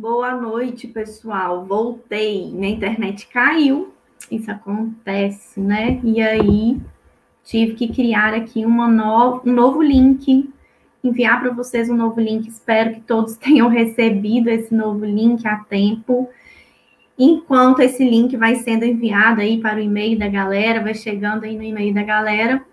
Boa noite, pessoal. Voltei. Minha internet caiu. Isso acontece, né? E aí tive que criar aqui no... um novo link, enviar para vocês um novo link. Espero que todos tenham recebido esse novo link a tempo. Enquanto esse link vai sendo enviado aí para o e-mail da galera, vai chegando aí no e-mail da galera,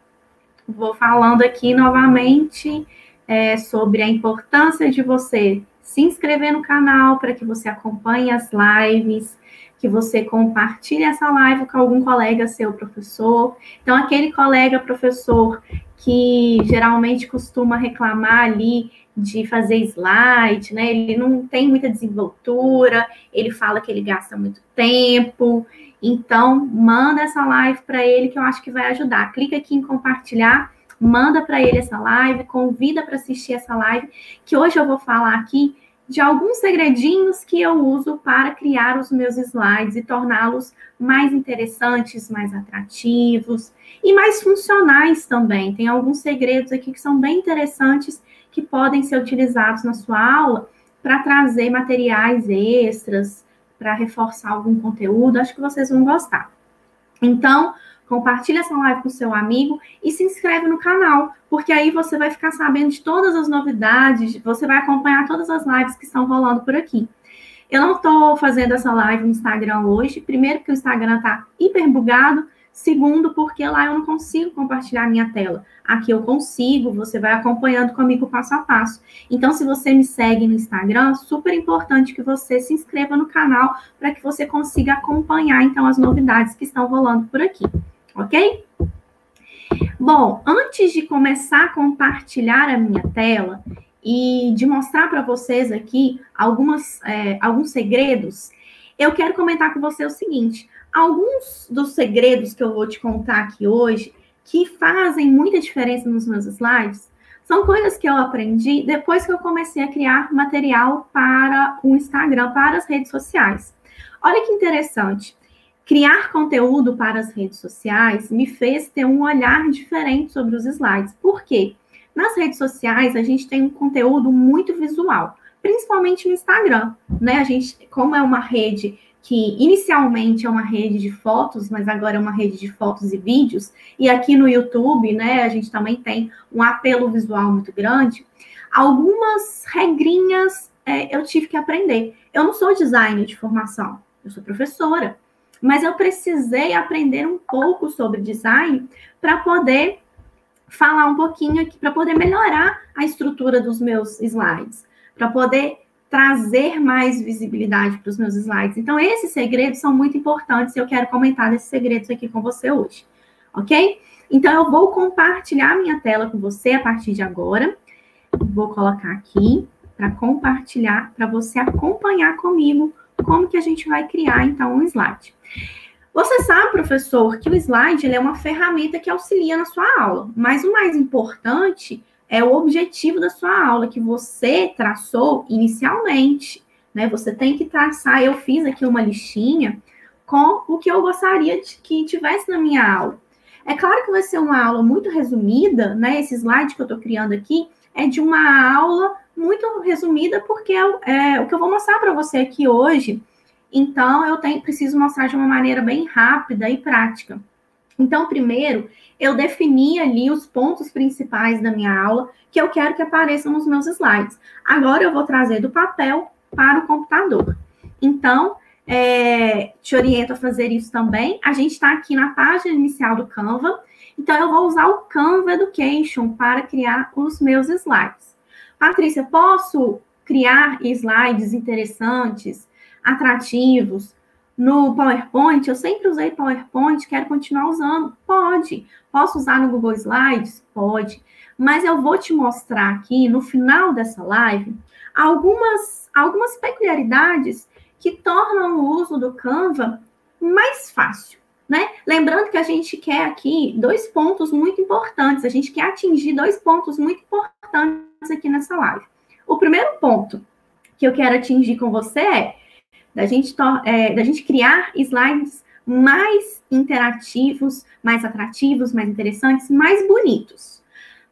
vou falando aqui novamente é, sobre a importância de você se inscrever no canal para que você acompanhe as lives, que você compartilhe essa live com algum colega seu professor. Então, aquele colega professor que geralmente costuma reclamar ali de fazer slide, né? Ele não tem muita desenvoltura, ele fala que ele gasta muito tempo. Então, manda essa live para ele que eu acho que vai ajudar. Clica aqui em compartilhar manda para ele essa live, convida para assistir essa live, que hoje eu vou falar aqui de alguns segredinhos que eu uso para criar os meus slides e torná-los mais interessantes, mais atrativos e mais funcionais também. Tem alguns segredos aqui que são bem interessantes que podem ser utilizados na sua aula para trazer materiais extras, para reforçar algum conteúdo. Acho que vocês vão gostar. Então, compartilha essa live com seu amigo e se inscreve no canal, porque aí você vai ficar sabendo de todas as novidades, você vai acompanhar todas as lives que estão rolando por aqui. Eu não estou fazendo essa live no Instagram hoje, primeiro porque o Instagram está hiper bugado, segundo porque lá eu não consigo compartilhar minha tela. Aqui eu consigo, você vai acompanhando comigo passo a passo. Então, se você me segue no Instagram, super importante que você se inscreva no canal para que você consiga acompanhar então as novidades que estão rolando por aqui ok? Bom, antes de começar a compartilhar a minha tela e de mostrar para vocês aqui algumas, é, alguns segredos, eu quero comentar com você o seguinte: alguns dos segredos que eu vou te contar aqui hoje, que fazem muita diferença nos meus slides, são coisas que eu aprendi depois que eu comecei a criar material para o Instagram, para as redes sociais. Olha que interessante criar conteúdo para as redes sociais me fez ter um olhar diferente sobre os slides. Por quê? Nas redes sociais, a gente tem um conteúdo muito visual, principalmente no Instagram, né? A gente, como é uma rede que inicialmente é uma rede de fotos, mas agora é uma rede de fotos e vídeos, e aqui no YouTube, né, a gente também tem um apelo visual muito grande. Algumas regrinhas é, eu tive que aprender. Eu não sou designer de formação, eu sou professora mas eu precisei aprender um pouco sobre design para poder falar um pouquinho aqui, para poder melhorar a estrutura dos meus slides, para poder trazer mais visibilidade para os meus slides. Então, esses segredos são muito importantes e eu quero comentar desses segredos aqui com você hoje, ok? Então, eu vou compartilhar minha tela com você a partir de agora. Vou colocar aqui para compartilhar, para você acompanhar comigo como que a gente vai criar, então, um slide. Você sabe, professor, que o slide é uma ferramenta que auxilia na sua aula, mas o mais importante é o objetivo da sua aula que você traçou inicialmente, né? Você tem que traçar, eu fiz aqui uma listinha com o que eu gostaria de que tivesse na minha aula. É claro que vai ser uma aula muito resumida, né? Esse slide que eu estou criando aqui é de uma aula muito resumida, porque é, é o que eu vou mostrar para você aqui hoje então, eu tenho, preciso mostrar de uma maneira bem rápida e prática. Então, primeiro, eu defini ali os pontos principais da minha aula que eu quero que apareçam nos meus slides. Agora, eu vou trazer do papel para o computador. Então, é, te oriento a fazer isso também. A gente está aqui na página inicial do Canva. Então, eu vou usar o Canva Education para criar os meus slides. Patrícia, posso criar slides interessantes atrativos. No PowerPoint, eu sempre usei PowerPoint, quero continuar usando. Pode. Posso usar no Google Slides? Pode. Mas eu vou te mostrar aqui, no final dessa live, algumas, algumas peculiaridades que tornam o uso do Canva mais fácil. Né? Lembrando que a gente quer aqui dois pontos muito importantes, a gente quer atingir dois pontos muito importantes aqui nessa live. O primeiro ponto que eu quero atingir com você é da gente, é, da gente criar slides mais interativos, mais atrativos, mais interessantes, mais bonitos.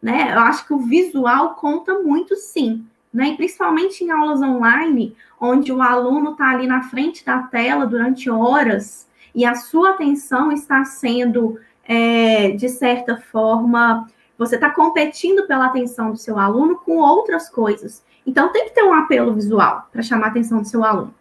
Né? Eu acho que o visual conta muito, sim. né? E principalmente em aulas online, onde o aluno está ali na frente da tela durante horas e a sua atenção está sendo, é, de certa forma, você está competindo pela atenção do seu aluno com outras coisas. Então, tem que ter um apelo visual para chamar a atenção do seu aluno.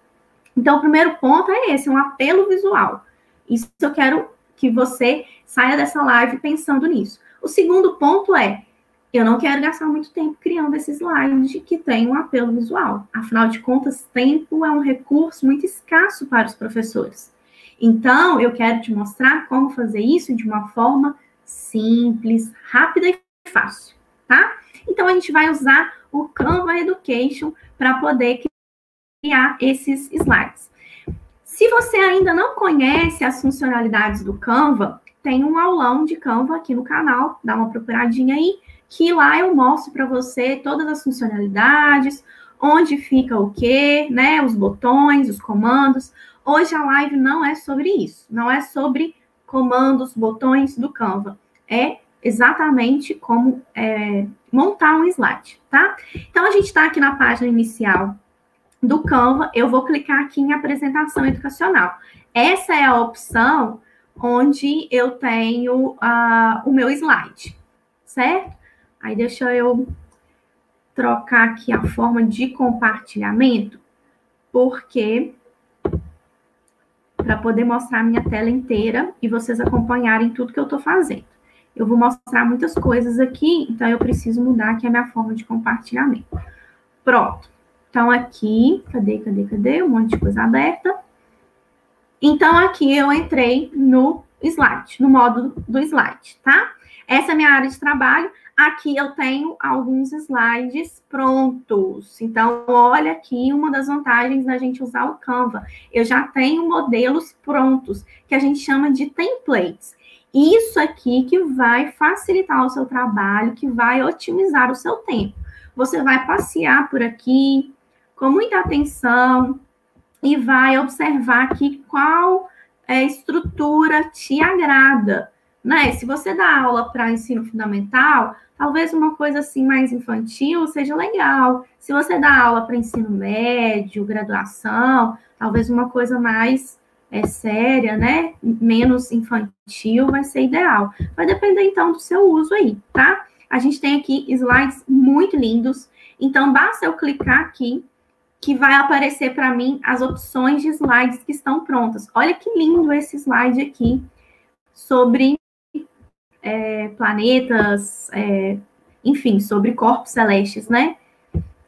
Então, o primeiro ponto é esse, um apelo visual. Isso eu quero que você saia dessa live pensando nisso. O segundo ponto é, eu não quero gastar muito tempo criando esse slide que tem um apelo visual. Afinal de contas, tempo é um recurso muito escasso para os professores. Então, eu quero te mostrar como fazer isso de uma forma simples, rápida e fácil, tá? Então, a gente vai usar o Canva Education para poder criar esses slides. Se você ainda não conhece as funcionalidades do Canva, tem um aulão de Canva aqui no canal, dá uma procuradinha aí, que lá eu mostro para você todas as funcionalidades, onde fica o quê, né, os botões, os comandos. Hoje a live não é sobre isso, não é sobre comandos, botões do Canva. É exatamente como é, montar um slide, tá? Então, a gente está aqui na página inicial do Canva, eu vou clicar aqui em apresentação educacional. Essa é a opção onde eu tenho uh, o meu slide, certo? Aí deixa eu trocar aqui a forma de compartilhamento, porque para poder mostrar a minha tela inteira e vocês acompanharem tudo que eu estou fazendo. Eu vou mostrar muitas coisas aqui, então eu preciso mudar aqui a minha forma de compartilhamento. Pronto. Então, aqui, cadê, cadê, cadê? Um monte de coisa aberta. Então, aqui eu entrei no slide, no modo do slide, tá? Essa é a minha área de trabalho. Aqui eu tenho alguns slides prontos. Então, olha aqui uma das vantagens da gente usar o Canva. Eu já tenho modelos prontos, que a gente chama de templates. Isso aqui que vai facilitar o seu trabalho, que vai otimizar o seu tempo. Você vai passear por aqui com muita atenção e vai observar aqui qual é, estrutura te agrada. Né? Se você dá aula para ensino fundamental, talvez uma coisa assim mais infantil seja legal. Se você dá aula para ensino médio, graduação, talvez uma coisa mais é, séria, né? Menos infantil, vai ser ideal. Vai depender, então, do seu uso aí, tá? A gente tem aqui slides muito lindos. Então, basta eu clicar aqui que vai aparecer para mim as opções de slides que estão prontas. Olha que lindo esse slide aqui sobre é, planetas, é, enfim, sobre corpos celestes, né?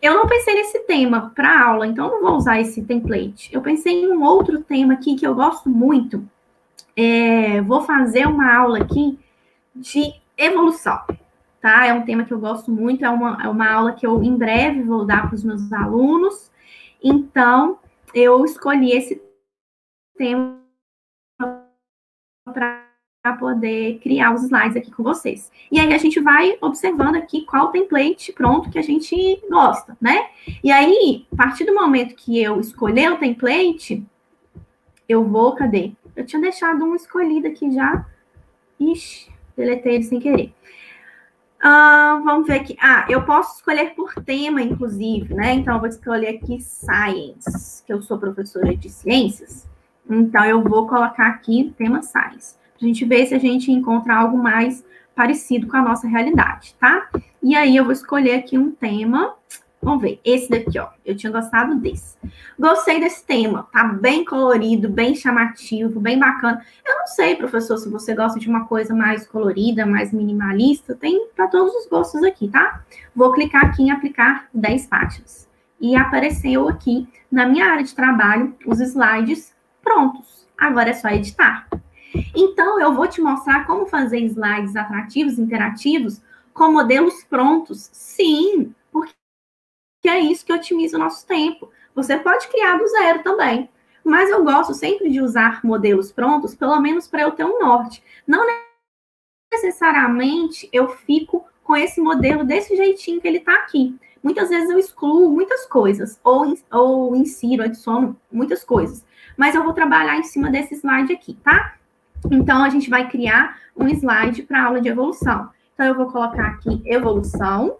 Eu não pensei nesse tema para aula, então não vou usar esse template. Eu pensei em um outro tema aqui que eu gosto muito. É, vou fazer uma aula aqui de evolução, tá? É um tema que eu gosto muito, é uma, é uma aula que eu em breve vou dar para os meus alunos. Então, eu escolhi esse tema para poder criar os slides aqui com vocês. E aí a gente vai observando aqui qual template pronto que a gente gosta, né? E aí, a partir do momento que eu escolher o template, eu vou, cadê? Eu tinha deixado um escolhido aqui já. Ixi, deletei ele sem querer. Uh, vamos ver aqui. Ah, eu posso escolher por tema, inclusive, né? Então, eu vou escolher aqui Science, que eu sou professora de ciências. Então, eu vou colocar aqui tema Science a gente ver se a gente encontra algo mais parecido com a nossa realidade, tá? E aí eu vou escolher aqui um tema. Vamos ver, esse daqui, ó. Eu tinha gostado desse. Gostei desse tema, tá bem colorido, bem chamativo, bem bacana. Eu não sei, professor, se você gosta de uma coisa mais colorida, mais minimalista, tem para todos os gostos aqui, tá? Vou clicar aqui em aplicar 10 páginas. E apareceu aqui na minha área de trabalho os slides prontos. Agora é só editar. Então, eu vou te mostrar como fazer slides atrativos, interativos, com modelos prontos. Sim, porque é isso que otimiza o nosso tempo. Você pode criar do zero também. Mas eu gosto sempre de usar modelos prontos, pelo menos para eu ter um norte. Não necessariamente eu fico com esse modelo desse jeitinho que ele está aqui. Muitas vezes eu excluo muitas coisas, ou, ou insiro, adiciono muitas coisas. Mas eu vou trabalhar em cima desse slide aqui, tá? Então, a gente vai criar um slide para aula de evolução. Então, eu vou colocar aqui evolução.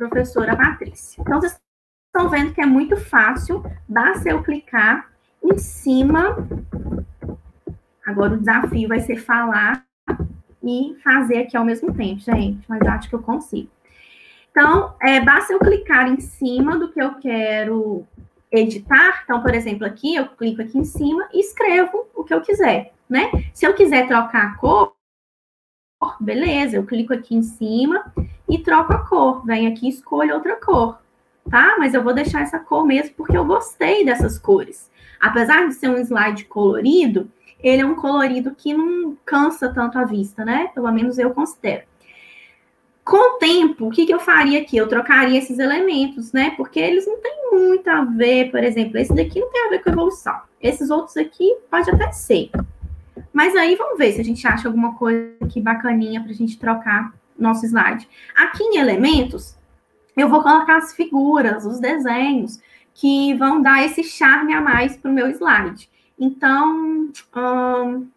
Professora Patrícia. Então, vocês estão vendo que é muito fácil, basta eu clicar em cima. Agora, o desafio vai ser falar e fazer aqui ao mesmo tempo, gente, mas acho que eu consigo. Então, é, basta eu clicar em cima do que eu quero editar. Então, por exemplo, aqui, eu clico aqui em cima e escrevo o que eu quiser, né? Se eu quiser trocar a cor, beleza, eu clico aqui em cima e troco a cor. Venho aqui e escolho outra cor, tá? Mas eu vou deixar essa cor mesmo porque eu gostei dessas cores. Apesar de ser um slide colorido, ele é um colorido que não cansa tanto a vista, né? Pelo menos eu considero. Com o tempo, o que, que eu faria aqui? Eu trocaria esses elementos, né? Porque eles não têm muito a ver, por exemplo, esse daqui não tem a ver com evolução. Esses outros aqui pode até ser. Mas aí vamos ver se a gente acha alguma coisa aqui bacaninha para a gente trocar nosso slide. Aqui em elementos, eu vou colocar as figuras, os desenhos, que vão dar esse charme a mais para o meu slide. Então, hum,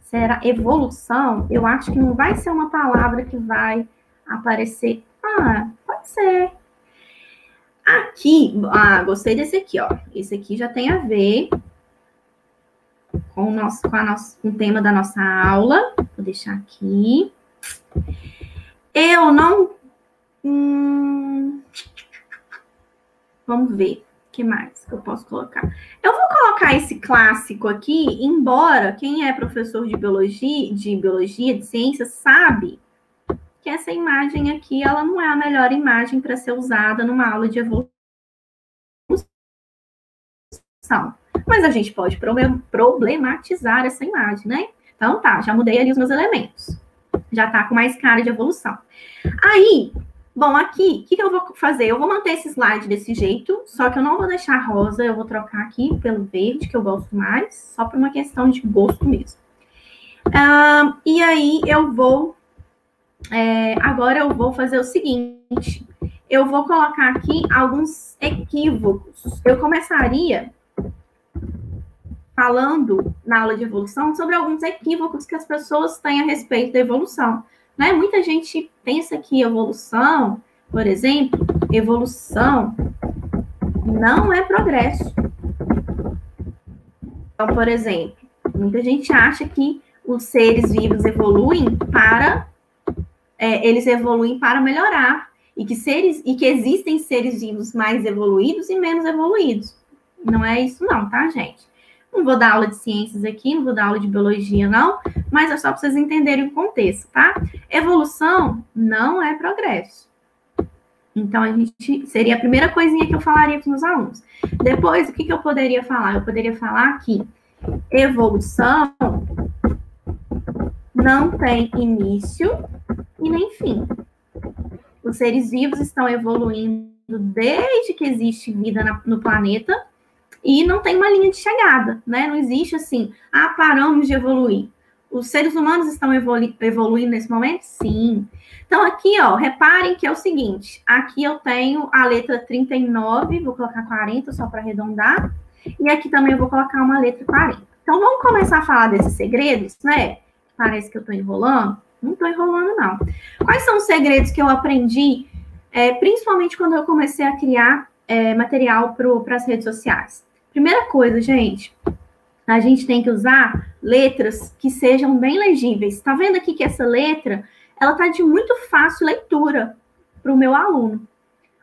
será evolução? Eu acho que não vai ser uma palavra que vai aparecer. Ah, pode ser. Aqui, ah, gostei desse aqui, ó. Esse aqui já tem a ver com o nosso, com, a nosso, com o tema da nossa aula. Vou deixar aqui. Eu não. Hum, vamos ver o que mais que eu posso colocar. Eu vou colocar esse clássico aqui, embora quem é professor de biologia, de biologia, de ciências, sabe que essa imagem aqui ela não é a melhor imagem para ser usada numa aula de evolução. Mas a gente pode problematizar essa imagem, né? Então tá, já mudei ali os meus elementos. Já tá com mais cara de evolução. Aí, bom, aqui, o que, que eu vou fazer? Eu vou manter esse slide desse jeito, só que eu não vou deixar rosa, eu vou trocar aqui pelo verde, que eu gosto mais, só por uma questão de gosto mesmo. E aí eu vou é, agora eu vou fazer o seguinte: eu vou colocar aqui alguns equívocos. Eu começaria falando na aula de evolução sobre alguns equívocos que as pessoas têm a respeito da evolução. Né? Muita gente pensa que evolução, por exemplo, evolução não é progresso. Então, por exemplo, muita gente acha que os seres vivos evoluem para é, eles evoluem para melhorar e que seres e que existem seres vivos mais evoluídos e menos evoluídos. Não é isso não, tá, gente? Não vou dar aula de ciências aqui, não vou dar aula de biologia não, mas é só para vocês entenderem o contexto, tá? Evolução não é progresso. Então, a gente seria a primeira coisinha que eu falaria com os alunos. Depois, o que, que eu poderia falar? Eu poderia falar que evolução não tem início e nem fim. Os seres vivos estão evoluindo desde que existe vida na, no planeta e não tem uma linha de chegada, né? Não existe assim, ah, paramos de evoluir. Os seres humanos estão evolu evoluindo nesse momento? Sim. Então, aqui, ó, reparem que é o seguinte: aqui eu tenho a letra 39, vou colocar 40 só para arredondar, e aqui também eu vou colocar uma letra 40. Então, vamos começar a falar desses segredos, né? Parece que eu estou enrolando. Não estou enrolando, não. Quais são os segredos que eu aprendi, é, principalmente quando eu comecei a criar é, material para as redes sociais? Primeira coisa, gente, a gente tem que usar letras que sejam bem legíveis. Tá vendo aqui que essa letra, ela tá de muito fácil leitura para o meu aluno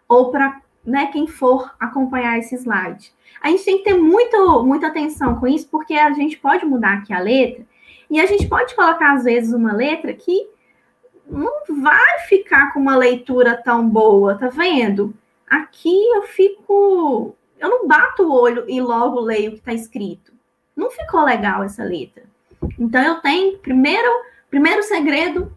ou para né, quem for acompanhar esse slide. A gente tem que ter muito, muita atenção com isso, porque a gente pode mudar aqui a letra e a gente pode colocar, às vezes, uma letra que não vai ficar com uma leitura tão boa, tá vendo? Aqui eu fico. Eu não bato o olho e logo leio o que está escrito. Não ficou legal essa letra. Então, eu tenho, primeiro, primeiro segredo,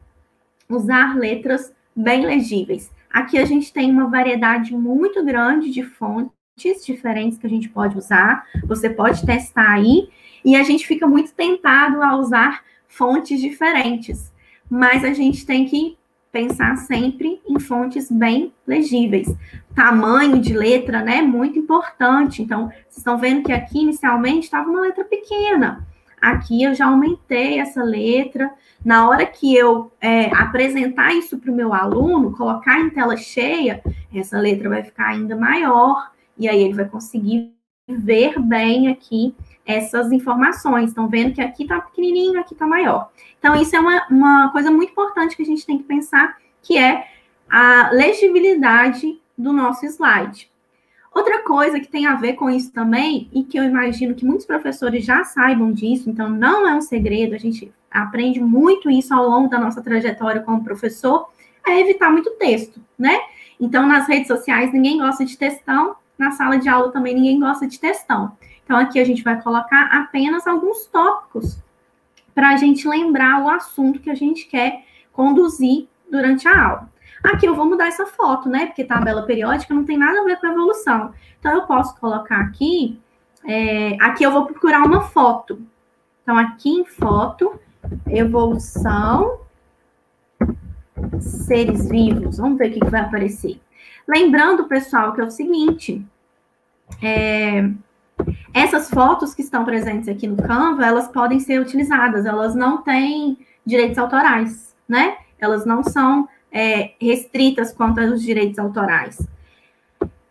usar letras bem legíveis. Aqui a gente tem uma variedade muito grande de fontes diferentes que a gente pode usar. Você pode testar aí e a gente fica muito tentado a usar fontes diferentes, mas a gente tem que pensar sempre em fontes bem legíveis. Tamanho de letra, né, muito importante. Então, vocês estão vendo que aqui inicialmente estava uma letra pequena. aqui eu já aumentei essa letra. Na hora que eu é, apresentar isso para o meu aluno, colocar em tela cheia, essa letra vai ficar ainda maior, e aí ele vai conseguir ver bem aqui essas informações. Estão vendo que aqui está pequenininho, aqui está maior. Então, isso é uma, uma coisa muito importante que a gente tem que pensar, que é a legibilidade do nosso slide. Outra coisa que tem a ver com isso também, e que eu imagino que muitos professores já saibam disso, então não é um segredo, a gente aprende muito isso ao longo da nossa trajetória como professor, é evitar muito texto, né? Então, nas redes sociais, ninguém gosta de textão, na sala de aula também ninguém gosta de textão. Então, aqui a gente vai colocar apenas alguns tópicos para a gente lembrar o assunto que a gente quer conduzir durante a aula. Aqui eu vou mudar essa foto, né? Porque tabela periódica não tem nada a ver com evolução. Então, eu posso colocar aqui, é, aqui eu vou procurar uma foto. Então, aqui em foto, evolução, seres vivos. Vamos ver o que vai aparecer. Lembrando, pessoal, que é o seguinte, é, essas fotos que estão presentes aqui no Canva, elas podem ser utilizadas, elas não têm direitos autorais, né? Elas não são é, restritas quanto aos direitos autorais.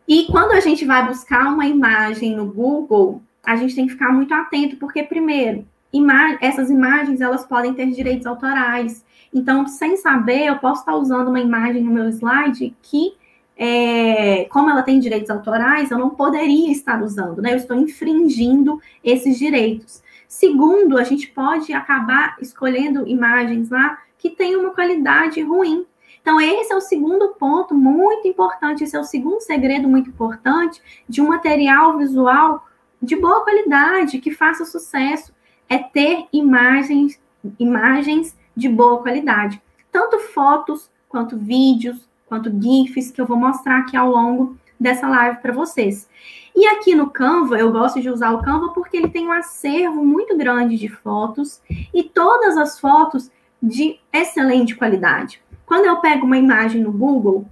E quando a gente vai buscar uma imagem no Google, a gente tem que ficar muito atento, porque, primeiro, ima essas imagens elas podem ter direitos autorais. Então, sem saber, eu posso estar usando uma imagem no meu slide que, é, como ela tem direitos autorais, eu não poderia estar usando, né? Eu estou infringindo esses direitos. Segundo, a gente pode acabar escolhendo imagens lá que têm uma qualidade ruim. Então, esse é o segundo ponto muito importante, esse é o segundo segredo muito importante de um material visual de boa qualidade, que faça sucesso, é ter imagens, imagens de boa qualidade. Tanto fotos, quanto vídeos, quanto GIFs, que eu vou mostrar aqui ao longo dessa live para vocês. E aqui no Canva, eu gosto de usar o Canva porque ele tem um acervo muito grande de fotos e todas as fotos de excelente qualidade. Quando eu pego uma imagem no Google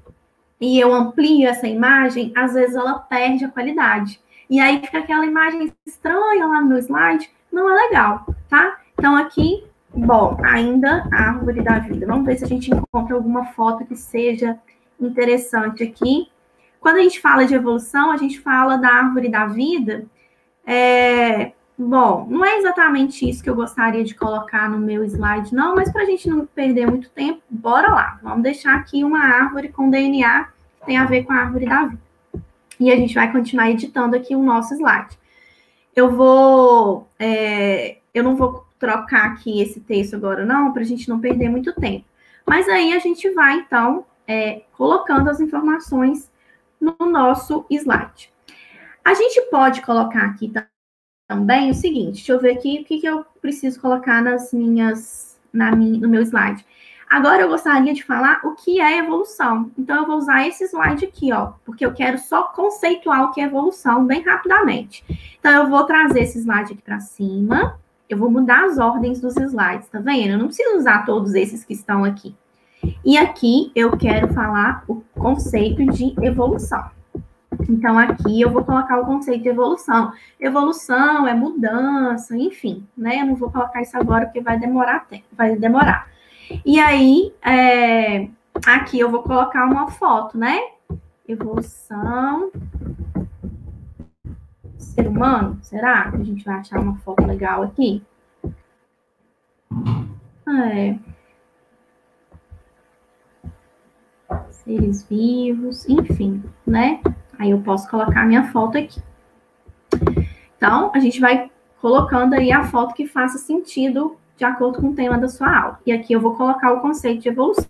e eu amplio essa imagem, às vezes ela perde a qualidade. E aí fica aquela imagem estranha lá no meu slide, não é legal, tá? Então aqui, bom, ainda a árvore da vida. Vamos ver se a gente encontra alguma foto que seja interessante aqui. Quando a gente fala de evolução, a gente fala da árvore da vida. É, Bom, não é exatamente isso que eu gostaria de colocar no meu slide, não, mas para a gente não perder muito tempo, bora lá. Vamos deixar aqui uma árvore com DNA que tem a ver com a árvore da vida. E a gente vai continuar editando aqui o nosso slide. Eu vou. É, eu não vou trocar aqui esse texto agora, não, para a gente não perder muito tempo. Mas aí a gente vai, então, é, colocando as informações no nosso slide. A gente pode colocar aqui também o seguinte, deixa eu ver aqui o que, que eu preciso colocar nas minhas, na minha, no meu slide. Agora eu gostaria de falar o que é evolução. Então eu vou usar esse slide aqui, ó, porque eu quero só conceituar o que é evolução bem rapidamente. Então eu vou trazer esse slide aqui para cima. Eu vou mudar as ordens dos slides, tá vendo? Eu não preciso usar todos esses que estão aqui. E aqui eu quero falar o conceito de evolução. Então, aqui eu vou colocar o conceito de evolução. Evolução é mudança, enfim, né? Eu não vou colocar isso agora porque vai demorar tempo, vai demorar. E aí, é, aqui eu vou colocar uma foto, né? Evolução. Ser humano? Será que a gente vai achar uma foto legal aqui? É. Seres vivos, enfim, né? Aí eu posso colocar minha foto aqui. Então, a gente vai colocando aí a foto que faça sentido de acordo com o tema da sua aula. E aqui eu vou colocar o conceito de evolução.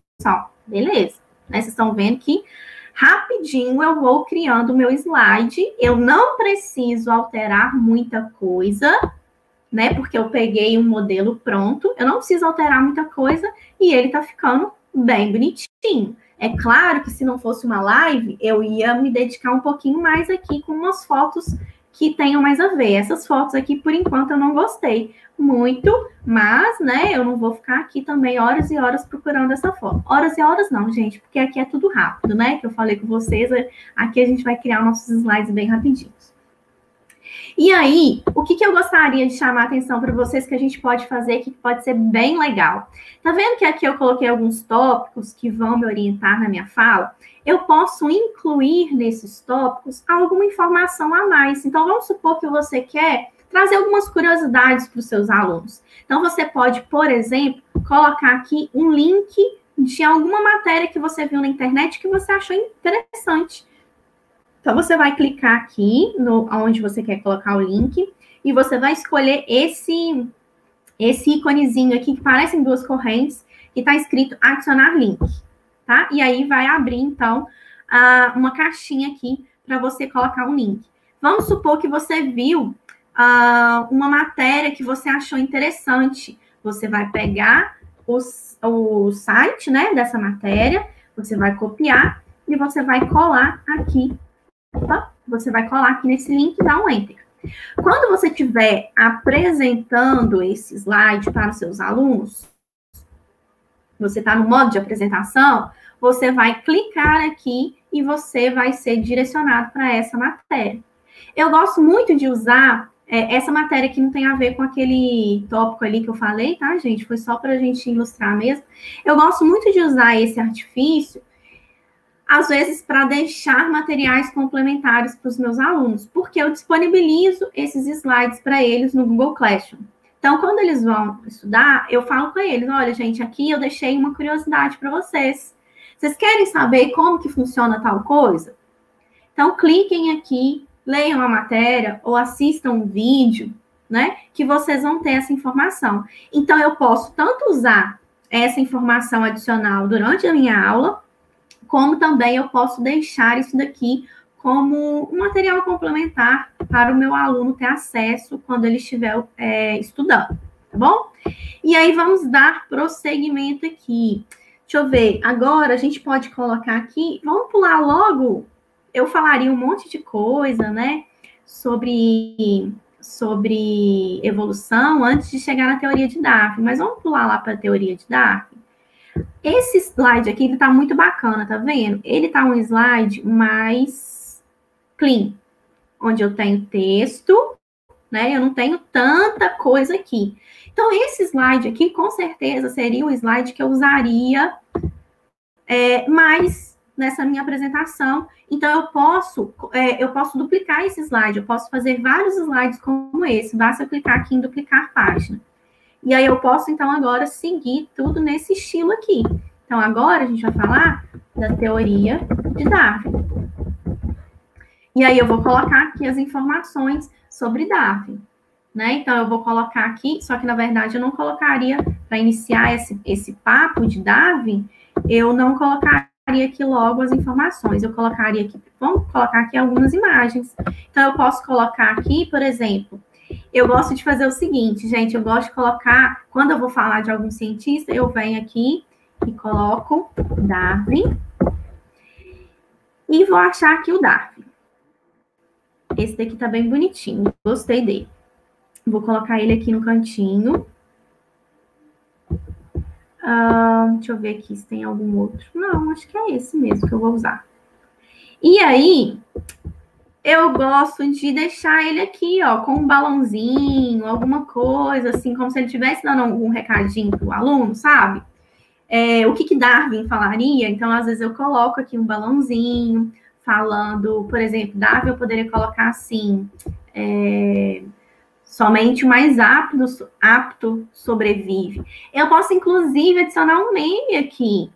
Beleza? Né? Vocês estão vendo que rapidinho eu vou criando o meu slide. Eu não preciso alterar muita coisa, né? Porque eu peguei um modelo pronto. Eu não preciso alterar muita coisa e ele tá ficando bem bonitinho. É claro que se não fosse uma live, eu ia me dedicar um pouquinho mais aqui com umas fotos que tenham mais a ver. Essas fotos aqui, por enquanto, eu não gostei muito, mas, né, eu não vou ficar aqui também horas e horas procurando essa foto. Horas e horas não, gente, porque aqui é tudo rápido, né? Que eu falei com vocês, aqui a gente vai criar nossos slides bem rapidinhos. E aí, o que, que eu gostaria de chamar a atenção para vocês que a gente pode fazer que pode ser bem legal? Tá vendo que aqui eu coloquei alguns tópicos que vão me orientar na minha fala? Eu posso incluir nesses tópicos alguma informação a mais. Então, vamos supor que você quer trazer algumas curiosidades para os seus alunos. Então, você pode, por exemplo, colocar aqui um link de alguma matéria que você viu na internet que você achou interessante. Então, você vai clicar aqui no onde você quer colocar o link e você vai escolher esse esse íconezinho aqui que parecem duas correntes e está escrito adicionar link, tá? E aí vai abrir então uma caixinha aqui para você colocar um link. Vamos supor que você viu uh, uma matéria que você achou interessante. Você vai pegar os, o site né, dessa matéria, você vai copiar e você vai colar aqui. Você vai colar aqui nesse link e dar um enter. Quando você estiver apresentando esse slide para os seus alunos, você está no modo de apresentação, você vai clicar aqui e você vai ser direcionado para essa matéria. Eu gosto muito de usar é, essa matéria aqui não tem a ver com aquele tópico ali que eu falei, tá, gente? Foi só para a gente ilustrar mesmo. Eu gosto muito de usar esse artifício, às vezes, para deixar materiais complementares para os meus alunos, porque eu disponibilizo esses slides para eles no Google Classroom. Então, quando eles vão estudar, eu falo com eles: olha, gente, aqui eu deixei uma curiosidade para vocês. Vocês querem saber como que funciona tal coisa? Então, cliquem aqui leiam a matéria ou assistam um vídeo, né? Que vocês vão ter essa informação. Então, eu posso tanto usar essa informação adicional durante a minha aula, como também eu posso deixar isso daqui como um material complementar para o meu aluno ter acesso quando ele estiver é, estudando, tá bom? E aí vamos dar prosseguimento aqui. Deixa eu ver, agora a gente pode colocar aqui, vamos pular logo eu falaria um monte de coisa, né, sobre, sobre evolução antes de chegar na teoria de Darwin, mas vamos pular lá para a teoria de Darwin. Esse slide aqui, ele tá muito bacana, tá vendo? Ele tá um slide mais clean, onde eu tenho texto, né? Eu não tenho tanta coisa aqui. Então, esse slide aqui, com certeza, seria o slide que eu usaria é, mais nessa minha apresentação. Então, eu posso, é, eu posso duplicar esse slide, eu posso fazer vários slides como esse, basta clicar aqui em duplicar página. E aí eu posso, então, agora seguir tudo nesse estilo aqui. Então, agora a gente vai falar da teoria de Darwin. E aí eu vou colocar aqui as informações sobre Darwin. Né? Então, eu vou colocar aqui, só que na verdade eu não colocaria, para iniciar esse, esse papo de Darwin, eu não colocaria aqui logo as informações. Eu colocaria aqui, vamos colocar aqui algumas imagens. Então, eu posso colocar aqui, por exemplo, eu gosto de fazer o seguinte, gente, eu gosto de colocar, quando eu vou falar de algum cientista, eu venho aqui e coloco Darwin e vou achar aqui o Darwin. Esse daqui tá bem bonitinho, gostei dele. Vou colocar ele aqui no cantinho. Uh, deixa eu ver aqui se tem algum outro. Não, acho que é esse mesmo que eu vou usar. E aí, eu gosto de deixar ele aqui, ó, com um balãozinho, alguma coisa, assim, como se ele estivesse dando algum recadinho para o aluno, sabe? É, o que, que Darwin falaria? Então, às vezes, eu coloco aqui um balãozinho, falando, por exemplo, Darwin eu poderia colocar assim. É, Somente o mais apto, apto sobrevive. Eu posso, inclusive, adicionar um meme aqui.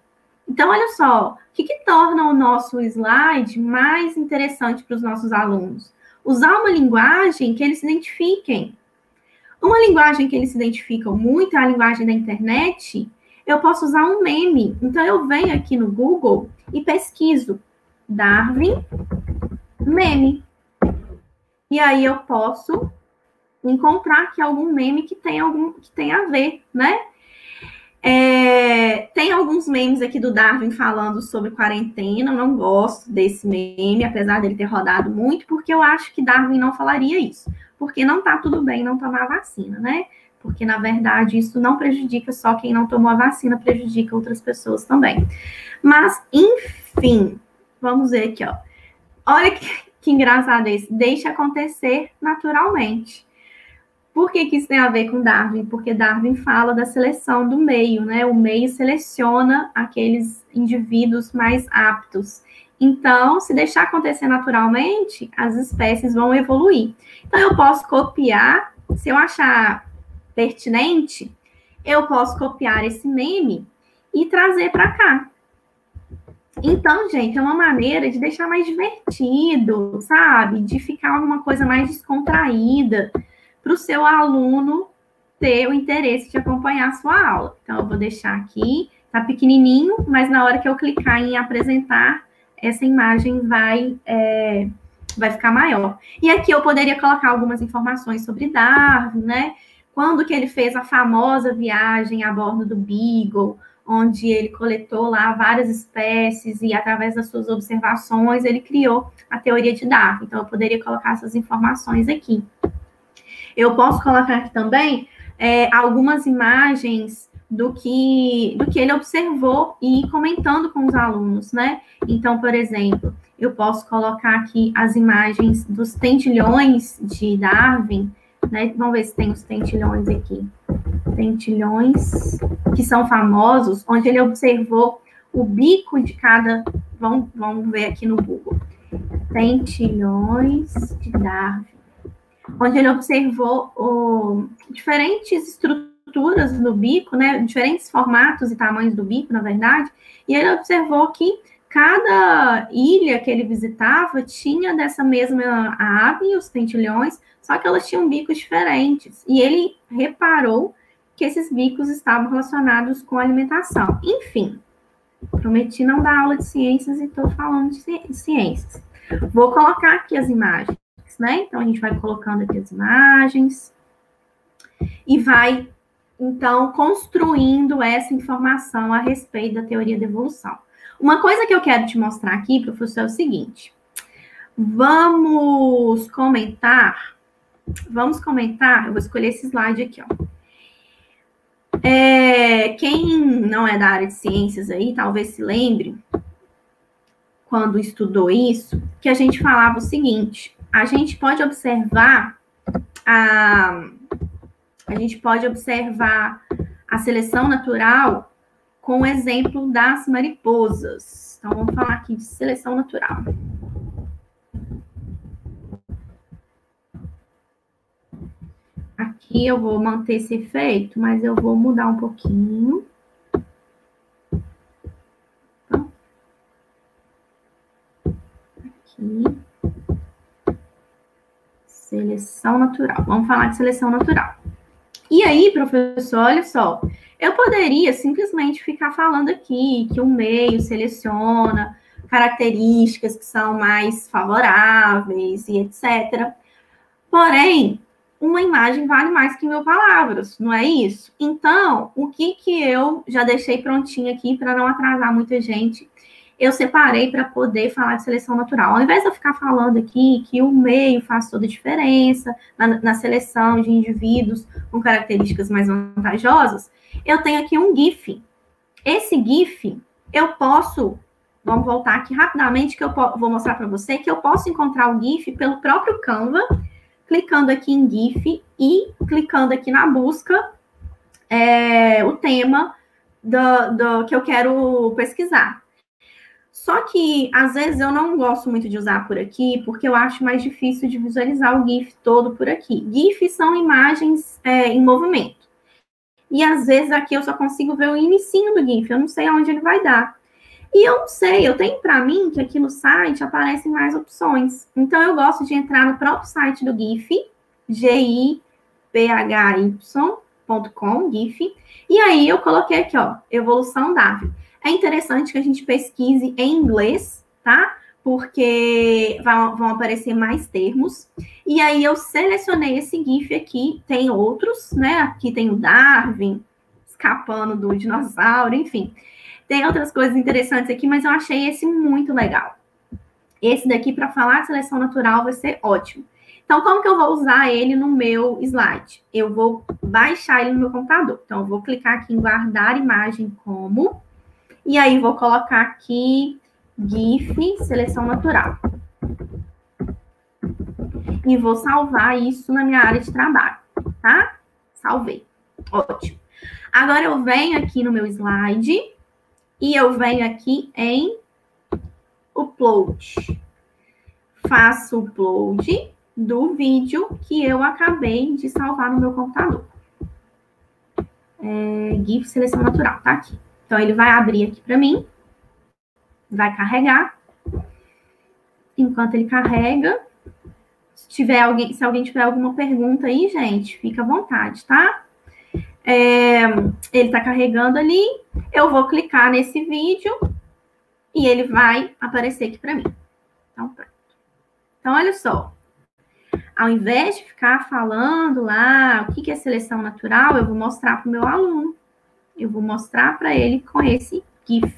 Então, olha só, o que, que torna o nosso slide mais interessante para os nossos alunos? Usar uma linguagem que eles se identifiquem. Uma linguagem que eles se identificam muito é a linguagem da internet. Eu posso usar um meme. Então, eu venho aqui no Google e pesquiso Darwin meme. E aí eu posso encontrar aqui algum meme que tem algum que tem a ver, né? É, tem alguns memes aqui do Darwin falando sobre quarentena. Eu não gosto desse meme, apesar dele ter rodado muito, porque eu acho que Darwin não falaria isso. Porque não tá tudo bem não tomar vacina, né? Porque, na verdade, isso não prejudica só quem não tomou a vacina, prejudica outras pessoas também. Mas, enfim, vamos ver aqui, ó. Olha que Que engraçado esse. Deixe acontecer naturalmente. Por que, que isso tem a ver com Darwin? Porque Darwin fala da seleção do meio, né? O meio seleciona aqueles indivíduos mais aptos. Então, se deixar acontecer naturalmente, as espécies vão evoluir. Então, eu posso copiar, se eu achar pertinente, eu posso copiar esse meme e trazer para cá. Então, gente, é uma maneira de deixar mais divertido, sabe? De ficar uma coisa mais descontraída para o seu aluno ter o interesse de acompanhar a sua aula. Então, eu vou deixar aqui, tá pequenininho, mas na hora que eu clicar em apresentar, essa imagem vai, é, vai ficar maior. E aqui eu poderia colocar algumas informações sobre Darwin, né? Quando que ele fez a famosa viagem a bordo do Beagle, onde ele coletou lá várias espécies e através das suas observações ele criou a teoria de Darwin. Então eu poderia colocar essas informações aqui. Eu posso colocar aqui também é, algumas imagens do que, do que ele observou e comentando com os alunos, né? Então, por exemplo, eu posso colocar aqui as imagens dos tentilhões de Darwin, né? Vamos ver se tem os tentilhões aqui. Tentilhões que são famosos, onde ele observou o bico de cada. Vamos, vamos ver aqui no Google. Tentilhões de Darwin. Onde ele observou o, diferentes estruturas do bico, né, diferentes formatos e tamanhos do bico, na verdade, e ele observou que cada ilha que ele visitava tinha dessa mesma ave, os tentilhões, só que elas tinham bicos diferentes. E ele reparou que esses bicos estavam relacionados com a alimentação. Enfim, prometi não dar aula de ciências e estou falando de ciências. Vou colocar aqui as imagens, né? Então, a gente vai colocando aqui as imagens e vai então, construindo essa informação a respeito da teoria da evolução. Uma coisa que eu quero te mostrar aqui, professor, é o seguinte. Vamos comentar. Vamos comentar. Eu vou escolher esse slide aqui, ó. É, quem não é da área de ciências aí, talvez se lembre, quando estudou isso, que a gente falava o seguinte: a gente pode observar a a gente pode observar a seleção natural com o exemplo das mariposas. Então, vamos falar aqui de seleção natural. Aqui eu vou manter esse efeito, mas eu vou mudar um pouquinho. Aqui. Seleção natural. Vamos falar de seleção natural. E aí, professor, olha só, eu poderia simplesmente ficar falando aqui que o meio seleciona características que são mais favoráveis e etc. Porém, uma imagem vale mais que mil palavras, não é isso? Então, o que que eu já deixei prontinho aqui para não atrasar muita gente eu separei para poder falar de seleção natural. Ao invés de eu ficar falando aqui que o meio faz toda a diferença na, na seleção de indivíduos com características mais vantajosas, eu tenho aqui um GIF. Esse GIF, eu posso, vamos voltar aqui rapidamente, que eu vou mostrar para você, que eu posso encontrar o GIF pelo próprio Canva, clicando aqui em GIF e clicando aqui na busca é, o tema do, do, que eu quero pesquisar. Só que, às vezes, eu não gosto muito de usar por aqui, porque eu acho mais difícil de visualizar o GIF todo por aqui. GIFs são imagens é, em movimento. E, às vezes, aqui eu só consigo ver o inicinho do GIF, eu não sei aonde ele vai dar. E eu não sei, eu tenho para mim que aqui no site aparecem mais opções. Então, eu gosto de entrar no próprio site do GIF, G-I-P-H-Y.com, GIF, e aí eu coloquei aqui, ó, evolução Darwin. É interessante que a gente pesquise em inglês, tá? Porque vão, aparecer mais termos. E aí eu selecionei esse GIF aqui, tem outros, né? Aqui tem o Darwin escapando do dinossauro, enfim. Tem outras coisas interessantes aqui, mas eu achei esse muito legal. Esse daqui, para falar de seleção natural, vai ser ótimo. Então, como que eu vou usar ele no meu slide? Eu vou baixar ele no meu computador. Então, eu vou clicar aqui em guardar imagem como e aí vou colocar aqui GIF, seleção natural. e vou salvar isso na minha área de trabalho, tá? Salvei. Ótimo. Agora eu venho aqui no meu slide e eu venho aqui em upload. Faço upload do vídeo que eu acabei de salvar no meu computador. É, GIF seleção natural, tá aqui. Então, ele vai abrir aqui para mim, vai carregar. Enquanto ele carrega, se tiver alguém, se alguém tiver alguma pergunta aí, gente, fica à vontade, tá? É, ele está carregando ali, eu vou clicar nesse vídeo e ele vai aparecer aqui para mim. Então, pronto. Então, olha só ao invés de ficar falando lá o que é seleção natural, eu vou mostrar para o meu aluno. Eu vou mostrar para ele com esse GIF.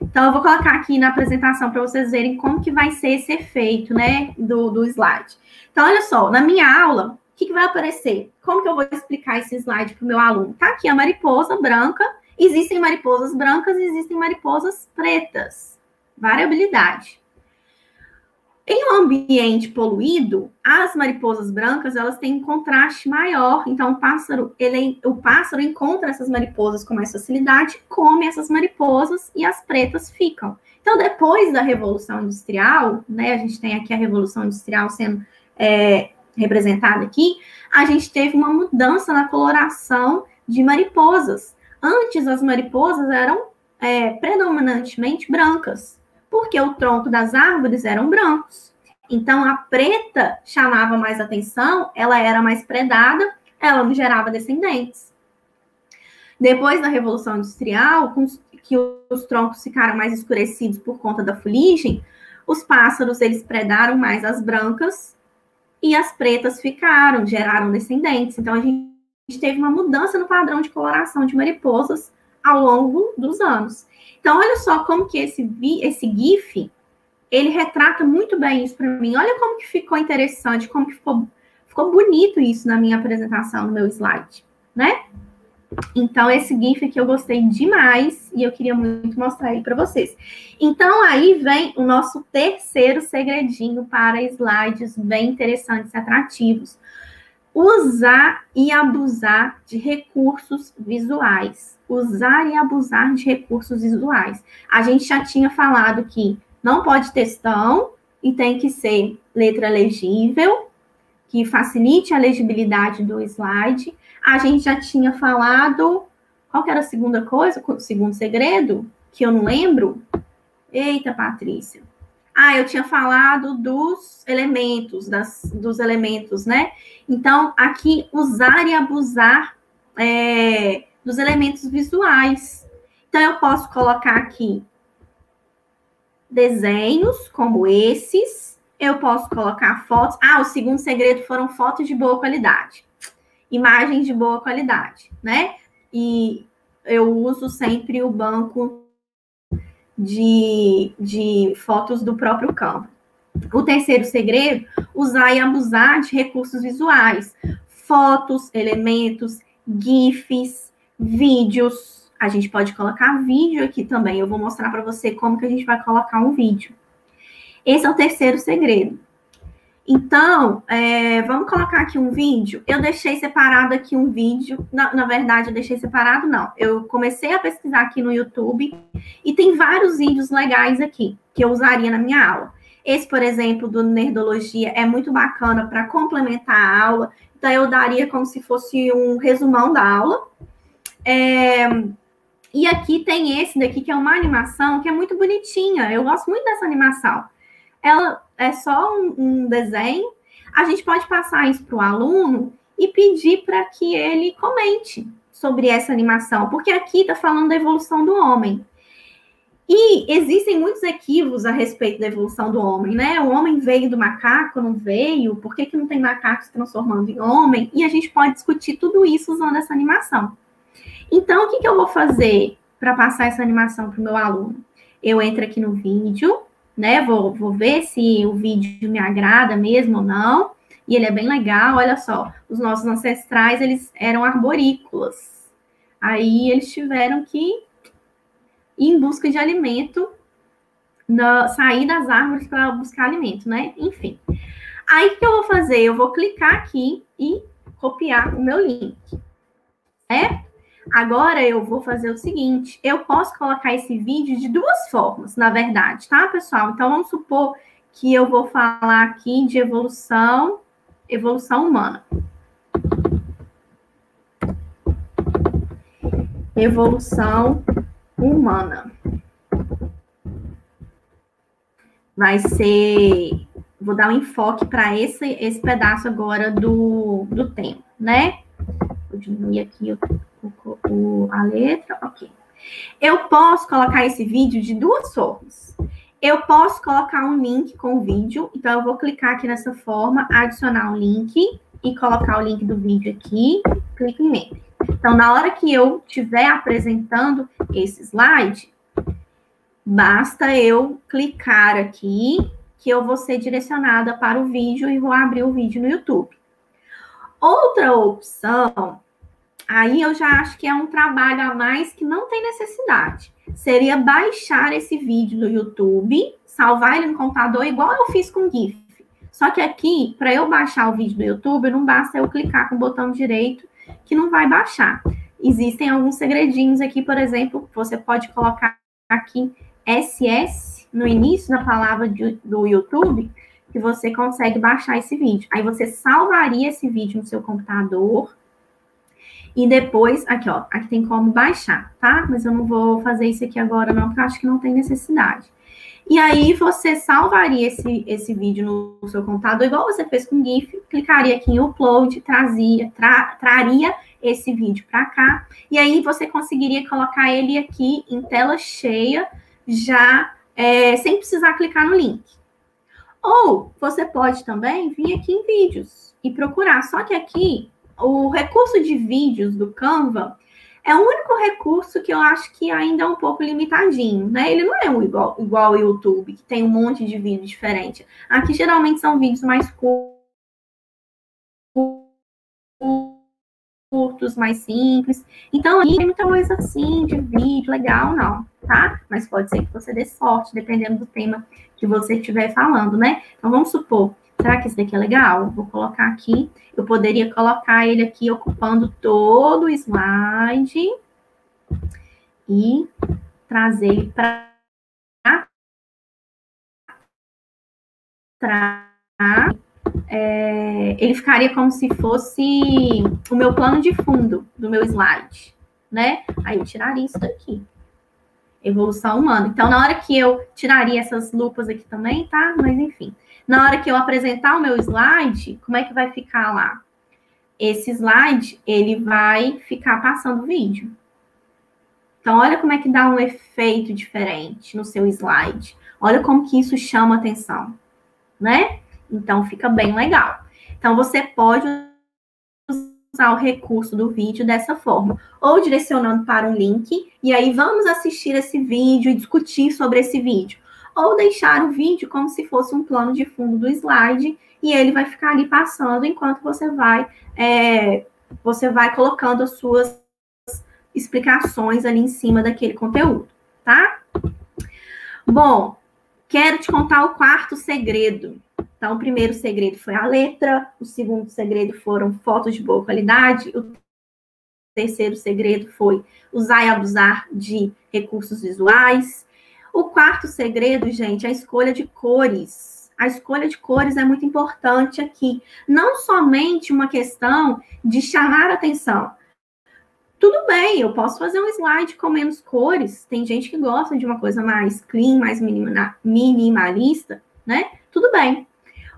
Então, eu vou colocar aqui na apresentação para vocês verem como que vai ser esse efeito, né, do, do slide. Então, olha só, na minha aula, o que, que vai aparecer? Como que eu vou explicar esse slide para o meu aluno? Tá aqui a mariposa branca. Existem mariposas brancas e existem mariposas pretas. Variabilidade. Em um ambiente poluído, as mariposas brancas elas têm um contraste maior. Então, o pássaro, ele, o pássaro encontra essas mariposas com mais facilidade, come essas mariposas e as pretas ficam. Então, depois da Revolução Industrial, né, a gente tem aqui a Revolução Industrial sendo é, representada aqui, a gente teve uma mudança na coloração de mariposas. Antes, as mariposas eram é, predominantemente brancas porque o tronco das árvores eram brancos. Então, a preta chamava mais atenção, ela era mais predada, ela não gerava descendentes. Depois da Revolução Industrial, que os troncos ficaram mais escurecidos por conta da fuligem, os pássaros eles predaram mais as brancas e as pretas ficaram, geraram descendentes. Então, a gente teve uma mudança no padrão de coloração de mariposas ao longo dos anos. Então, olha só como que esse, esse GIF, ele retrata muito bem isso para mim. Olha como que ficou interessante, como que ficou, ficou bonito isso na minha apresentação, no meu slide, né? Então, esse GIF que eu gostei demais e eu queria muito mostrar aí para vocês. Então, aí vem o nosso terceiro segredinho para slides bem interessantes e atrativos. Usar e abusar de recursos visuais usar e abusar de recursos visuais. A gente já tinha falado que não pode textão e tem que ser letra legível, que facilite a legibilidade do slide. A gente já tinha falado. Qual era a segunda coisa? O segundo segredo? Que eu não lembro? Eita, Patrícia. Ah, eu tinha falado dos elementos, das, dos elementos, né? Então, aqui, usar e abusar é, dos elementos visuais. Então, eu posso colocar aqui desenhos como esses. Eu posso colocar fotos. Ah, o segundo segredo foram fotos de boa qualidade. Imagens de boa qualidade, né? E eu uso sempre o banco de, de fotos do próprio Canva. O terceiro segredo, usar e abusar de recursos visuais. Fotos, elementos, GIFs, vídeos. A gente pode colocar vídeo aqui também. Eu vou mostrar para você como que a gente vai colocar um vídeo. Esse é o terceiro segredo. Então, é, vamos colocar aqui um vídeo. Eu deixei separado aqui um vídeo. Na, na, verdade, eu deixei separado, não. Eu comecei a pesquisar aqui no YouTube e tem vários vídeos legais aqui que eu usaria na minha aula. Esse, por exemplo, do Nerdologia é muito bacana para complementar a aula. Então, eu daria como se fosse um resumão da aula. É, e aqui tem esse daqui, que é uma animação que é muito bonitinha. Eu gosto muito dessa animação. Ela é só um, um desenho. A gente pode passar isso para o aluno e pedir para que ele comente sobre essa animação, porque aqui está falando da evolução do homem. E existem muitos equívocos a respeito da evolução do homem, né? O homem veio do macaco, não veio? Por que, que não tem macaco se transformando em homem? E a gente pode discutir tudo isso usando essa animação. Então, o que, que eu vou fazer para passar essa animação para o meu aluno? Eu entro aqui no vídeo, né? Vou, vou ver se o vídeo me agrada mesmo ou não. E ele é bem legal, olha só. Os nossos ancestrais, eles eram arborícolas. Aí eles tiveram que ir em busca de alimento na, sair das árvores para buscar alimento, né? Enfim. Aí o que eu vou fazer? Eu vou clicar aqui e copiar o meu link. É? Agora eu vou fazer o seguinte: eu posso colocar esse vídeo de duas formas, na verdade, tá, pessoal? Então vamos supor que eu vou falar aqui de evolução, evolução humana. Evolução humana. Vai ser vou dar um enfoque para esse, esse pedaço agora do, do tempo, né? Vou diminuir aqui o, o, a letra, ok. Eu posso colocar esse vídeo de duas formas. Eu posso colocar um link com o vídeo, então eu vou clicar aqui nessa forma, adicionar um link e colocar o link do vídeo aqui, clico em Member. Então, na hora que eu estiver apresentando esse slide, basta eu clicar aqui que eu vou ser direcionada para o vídeo e vou abrir o vídeo no YouTube. Outra opção, aí eu já acho que é um trabalho a mais que não tem necessidade. Seria baixar esse vídeo no YouTube, salvar ele no computador, igual eu fiz com o GIF. Só que aqui, para eu baixar o vídeo do YouTube, não basta eu clicar com o botão direito, que não vai baixar. Existem alguns segredinhos aqui, por exemplo, você pode colocar aqui SS no início da palavra de, do YouTube que você consegue baixar esse vídeo. Aí você salvaria esse vídeo no seu computador e depois, aqui ó, aqui tem como baixar, tá? Mas eu não vou fazer isso aqui agora não, porque eu acho que não tem necessidade. E aí você salvaria esse, esse vídeo no seu computador, igual você fez com o GIF, clicaria aqui em upload, trazia, tra, traria esse vídeo para cá, e aí você conseguiria colocar ele aqui em tela cheia, já é, sem precisar clicar no link. Ou você pode também vir aqui em vídeos e procurar. Só que aqui, o recurso de vídeos do Canva é o único recurso que eu acho que ainda é um pouco limitadinho, né? Ele não é igual, igual ao YouTube, que tem um monte de vídeo diferente. Aqui geralmente são vídeos mais curtos curtos, mais simples. Então, aí tem muita coisa assim de vídeo legal, não, tá? Mas pode ser que você dê sorte, dependendo do tema que você estiver falando, né? Então, vamos supor, será que esse daqui é legal? Vou colocar aqui, eu poderia colocar ele aqui ocupando todo o slide e trazer ele para é, ele ficaria como se fosse o meu plano de fundo do meu slide, né? Aí eu tiraria isso daqui. Evolução humana. Então, na hora que eu tiraria essas lupas aqui também, tá? Mas enfim. Na hora que eu apresentar o meu slide, como é que vai ficar lá? Esse slide, ele vai ficar passando o vídeo. Então, olha como é que dá um efeito diferente no seu slide. Olha como que isso chama atenção, né? Então, fica bem legal. Então, você pode usar o recurso do vídeo dessa forma, ou direcionando para um link, e aí vamos assistir esse vídeo e discutir sobre esse vídeo, ou deixar o vídeo como se fosse um plano de fundo do slide, e ele vai ficar ali passando enquanto você vai, é, você vai colocando as suas explicações ali em cima daquele conteúdo, tá? Bom, quero te contar o quarto segredo. Então, o primeiro segredo foi a letra, o segundo segredo foram fotos de boa qualidade, o terceiro segredo foi usar e abusar de recursos visuais. O quarto segredo, gente, é a escolha de cores. A escolha de cores é muito importante aqui. Não somente uma questão de chamar atenção. Tudo bem, eu posso fazer um slide com menos cores. Tem gente que gosta de uma coisa mais clean, mais minimalista, né? Tudo bem.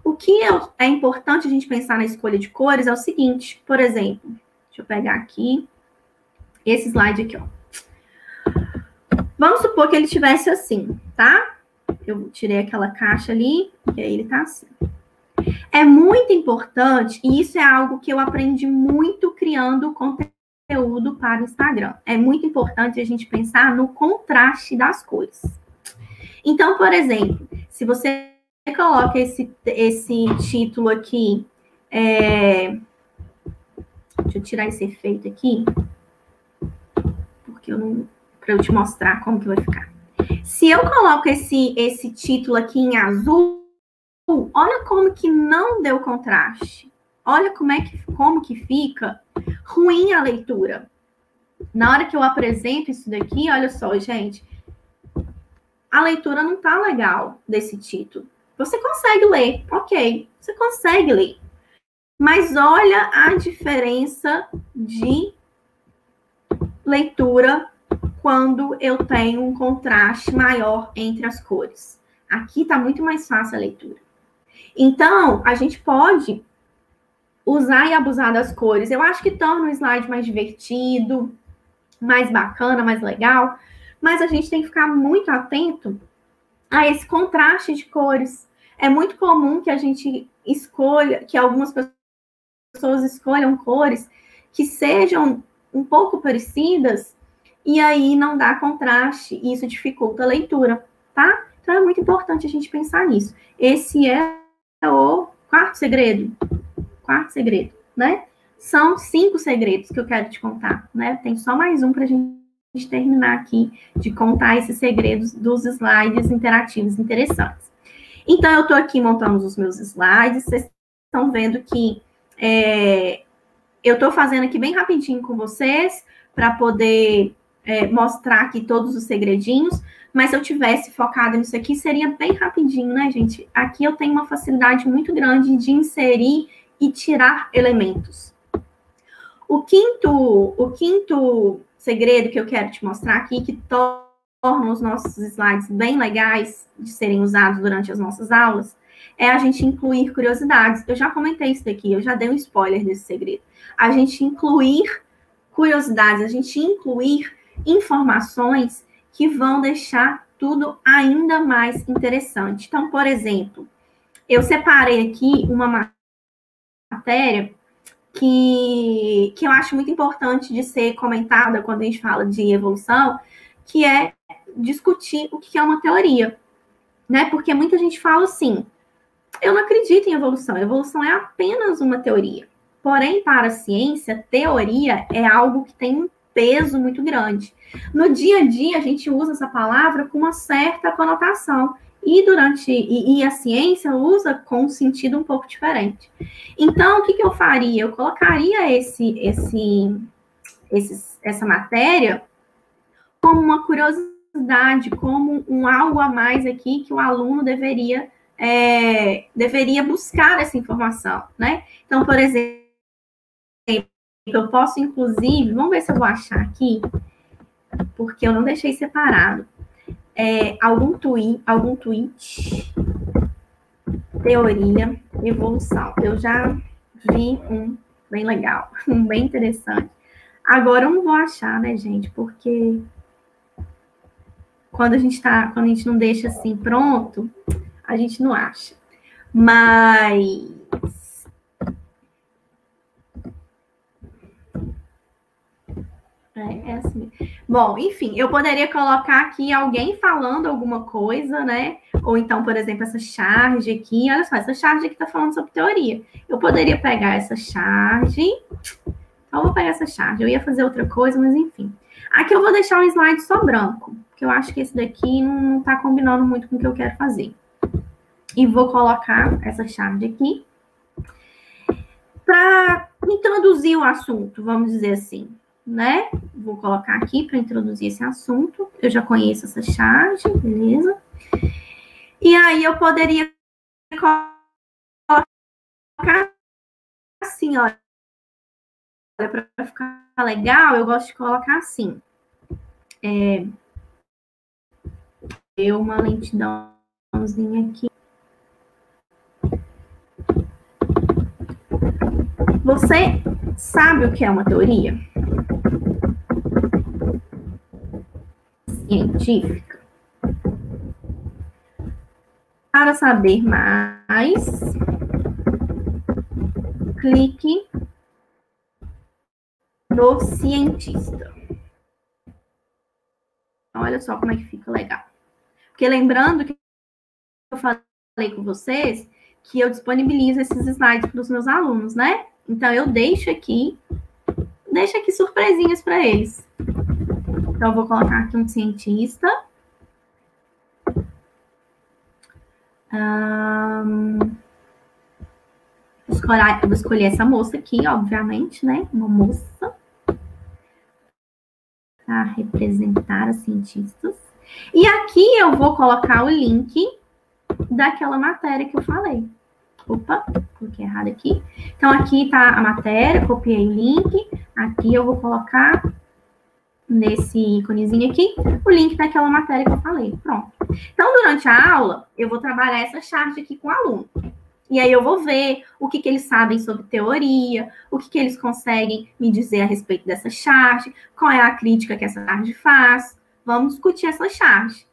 O que é, é importante a gente pensar na escolha de cores é o seguinte, por exemplo, deixa eu pegar aqui esse slide aqui, ó. Vamos supor que ele tivesse assim, tá? Eu tirei aquela caixa ali e aí ele tá assim. É muito importante, e isso é algo que eu aprendi muito criando conteúdo para o Instagram. É muito importante a gente pensar no contraste das cores. Então, por exemplo, se você coloca esse, esse título aqui. É... Deixa eu tirar esse efeito aqui. Porque eu não. Para eu te mostrar como que vai ficar. Se eu coloco esse, esse título aqui em azul, olha como que não deu contraste. Olha como é que como que fica ruim a leitura. Na hora que eu apresento isso daqui, olha só, gente, a leitura não tá legal desse título. Você consegue ler, ok, você consegue ler. Mas olha a diferença de leitura quando eu tenho um contraste maior entre as cores. Aqui está muito mais fácil a leitura. Então, a gente pode usar e abusar das cores. Eu acho que torna o slide mais divertido, mais bacana, mais legal, mas a gente tem que ficar muito atento a esse contraste de cores. É muito comum que a gente escolha, que algumas pessoas escolham cores que sejam um pouco parecidas e aí não dá contraste e isso dificulta a leitura, tá? Então é muito importante a gente pensar nisso. Esse é o quarto segredo. Quarto segredo, né? São cinco segredos que eu quero te contar, né? Tem só mais um para a gente terminar aqui de contar esses segredos dos slides interativos interessantes. Então, eu estou aqui montando os meus slides, vocês estão vendo que é, eu estou fazendo aqui bem rapidinho com vocês, para poder é, mostrar aqui todos os segredinhos, mas se eu tivesse focado nisso aqui, seria bem rapidinho, né, gente? Aqui eu tenho uma facilidade muito grande de inserir e tirar elementos. O quinto, o quinto segredo que eu quero te mostrar aqui, que torna os nossos slides bem legais de serem usados durante as nossas aulas, é a gente incluir curiosidades. Eu já comentei isso daqui, eu já dei um spoiler desse segredo. A gente incluir curiosidades, a gente incluir informações que vão deixar tudo ainda mais interessante. Então, por exemplo, eu separei aqui uma matéria que, que eu acho muito importante de ser comentada quando a gente fala de evolução, que é discutir o que é uma teoria, né? Porque muita gente fala assim, eu não acredito em evolução, evolução é apenas uma teoria. Porém, para a ciência, teoria é algo que tem um peso muito grande. No dia a dia, a gente usa essa palavra com uma certa conotação. E durante e, e, a ciência usa com um sentido um pouco diferente. Então, o que, que eu faria? Eu colocaria esse, esse, esse, essa matéria como uma curiosidade, como um algo a mais aqui que o aluno deveria é, deveria buscar essa informação, né? Então, por exemplo, eu posso, inclusive, vamos ver se eu vou achar aqui, porque eu não deixei separado é, algum tweet, algum tweet, teoria, evolução. Eu já vi um bem legal, um bem interessante. Agora eu não vou achar, né, gente? Porque quando a gente tá, quando a gente não deixa assim pronto, a gente não acha. Mas É, é assim. Bom, enfim, eu poderia colocar aqui alguém falando alguma coisa, né? Ou então, por exemplo, essa charge aqui. Olha só, essa charge aqui está falando sobre teoria. Eu poderia pegar essa charge. Então, eu vou pegar essa charge. Eu ia fazer outra coisa, mas enfim. Aqui eu vou deixar um slide só branco, porque eu acho que esse daqui não está combinando muito com o que eu quero fazer. E vou colocar essa charge aqui para introduzir o assunto, vamos dizer assim né? Vou colocar aqui para introduzir esse assunto. Eu já conheço essa charge, beleza? E aí eu poderia colocar assim, olha, para ficar legal, eu gosto de colocar assim. É, eu uma lentidãozinha aqui. Você sabe o que é uma teoria? científica. Para saber mais, clique no cientista. Olha só como é que fica legal. Porque lembrando que eu falei com vocês que eu disponibilizo esses slides para os meus alunos, né? Então eu deixo aqui, deixo aqui surpresinhas para eles. Então, eu vou colocar aqui um cientista. Um, escolher, vou escolher essa moça aqui, obviamente, né? Uma moça. Para representar os cientistas. E aqui eu vou colocar o link daquela matéria que eu falei. Opa, coloquei errado aqui. Então, aqui está a matéria, copiei o link. Aqui eu vou colocar nesse íconezinho aqui, o link daquela matéria que eu falei. Pronto. Então, durante a aula, eu vou trabalhar essa charte aqui com o aluno. E aí eu vou ver o que, que eles sabem sobre teoria, o que, que eles conseguem me dizer a respeito dessa charte, qual é a crítica que essa charge faz. Vamos discutir essa charge.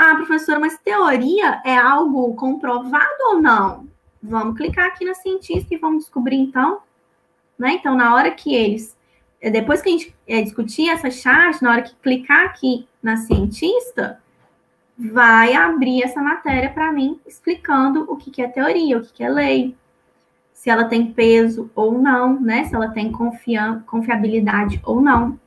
Ah, professora, mas teoria é algo comprovado ou não? Vamos clicar aqui na cientista e vamos descobrir então. Né? Então, na hora que eles é, depois que a gente é, discutir essa charte, na hora que clicar aqui na cientista, vai abrir essa matéria para mim, explicando o que, que é teoria, o que, que é lei, se ela tem peso ou não, né? Se ela tem confiabilidade ou não,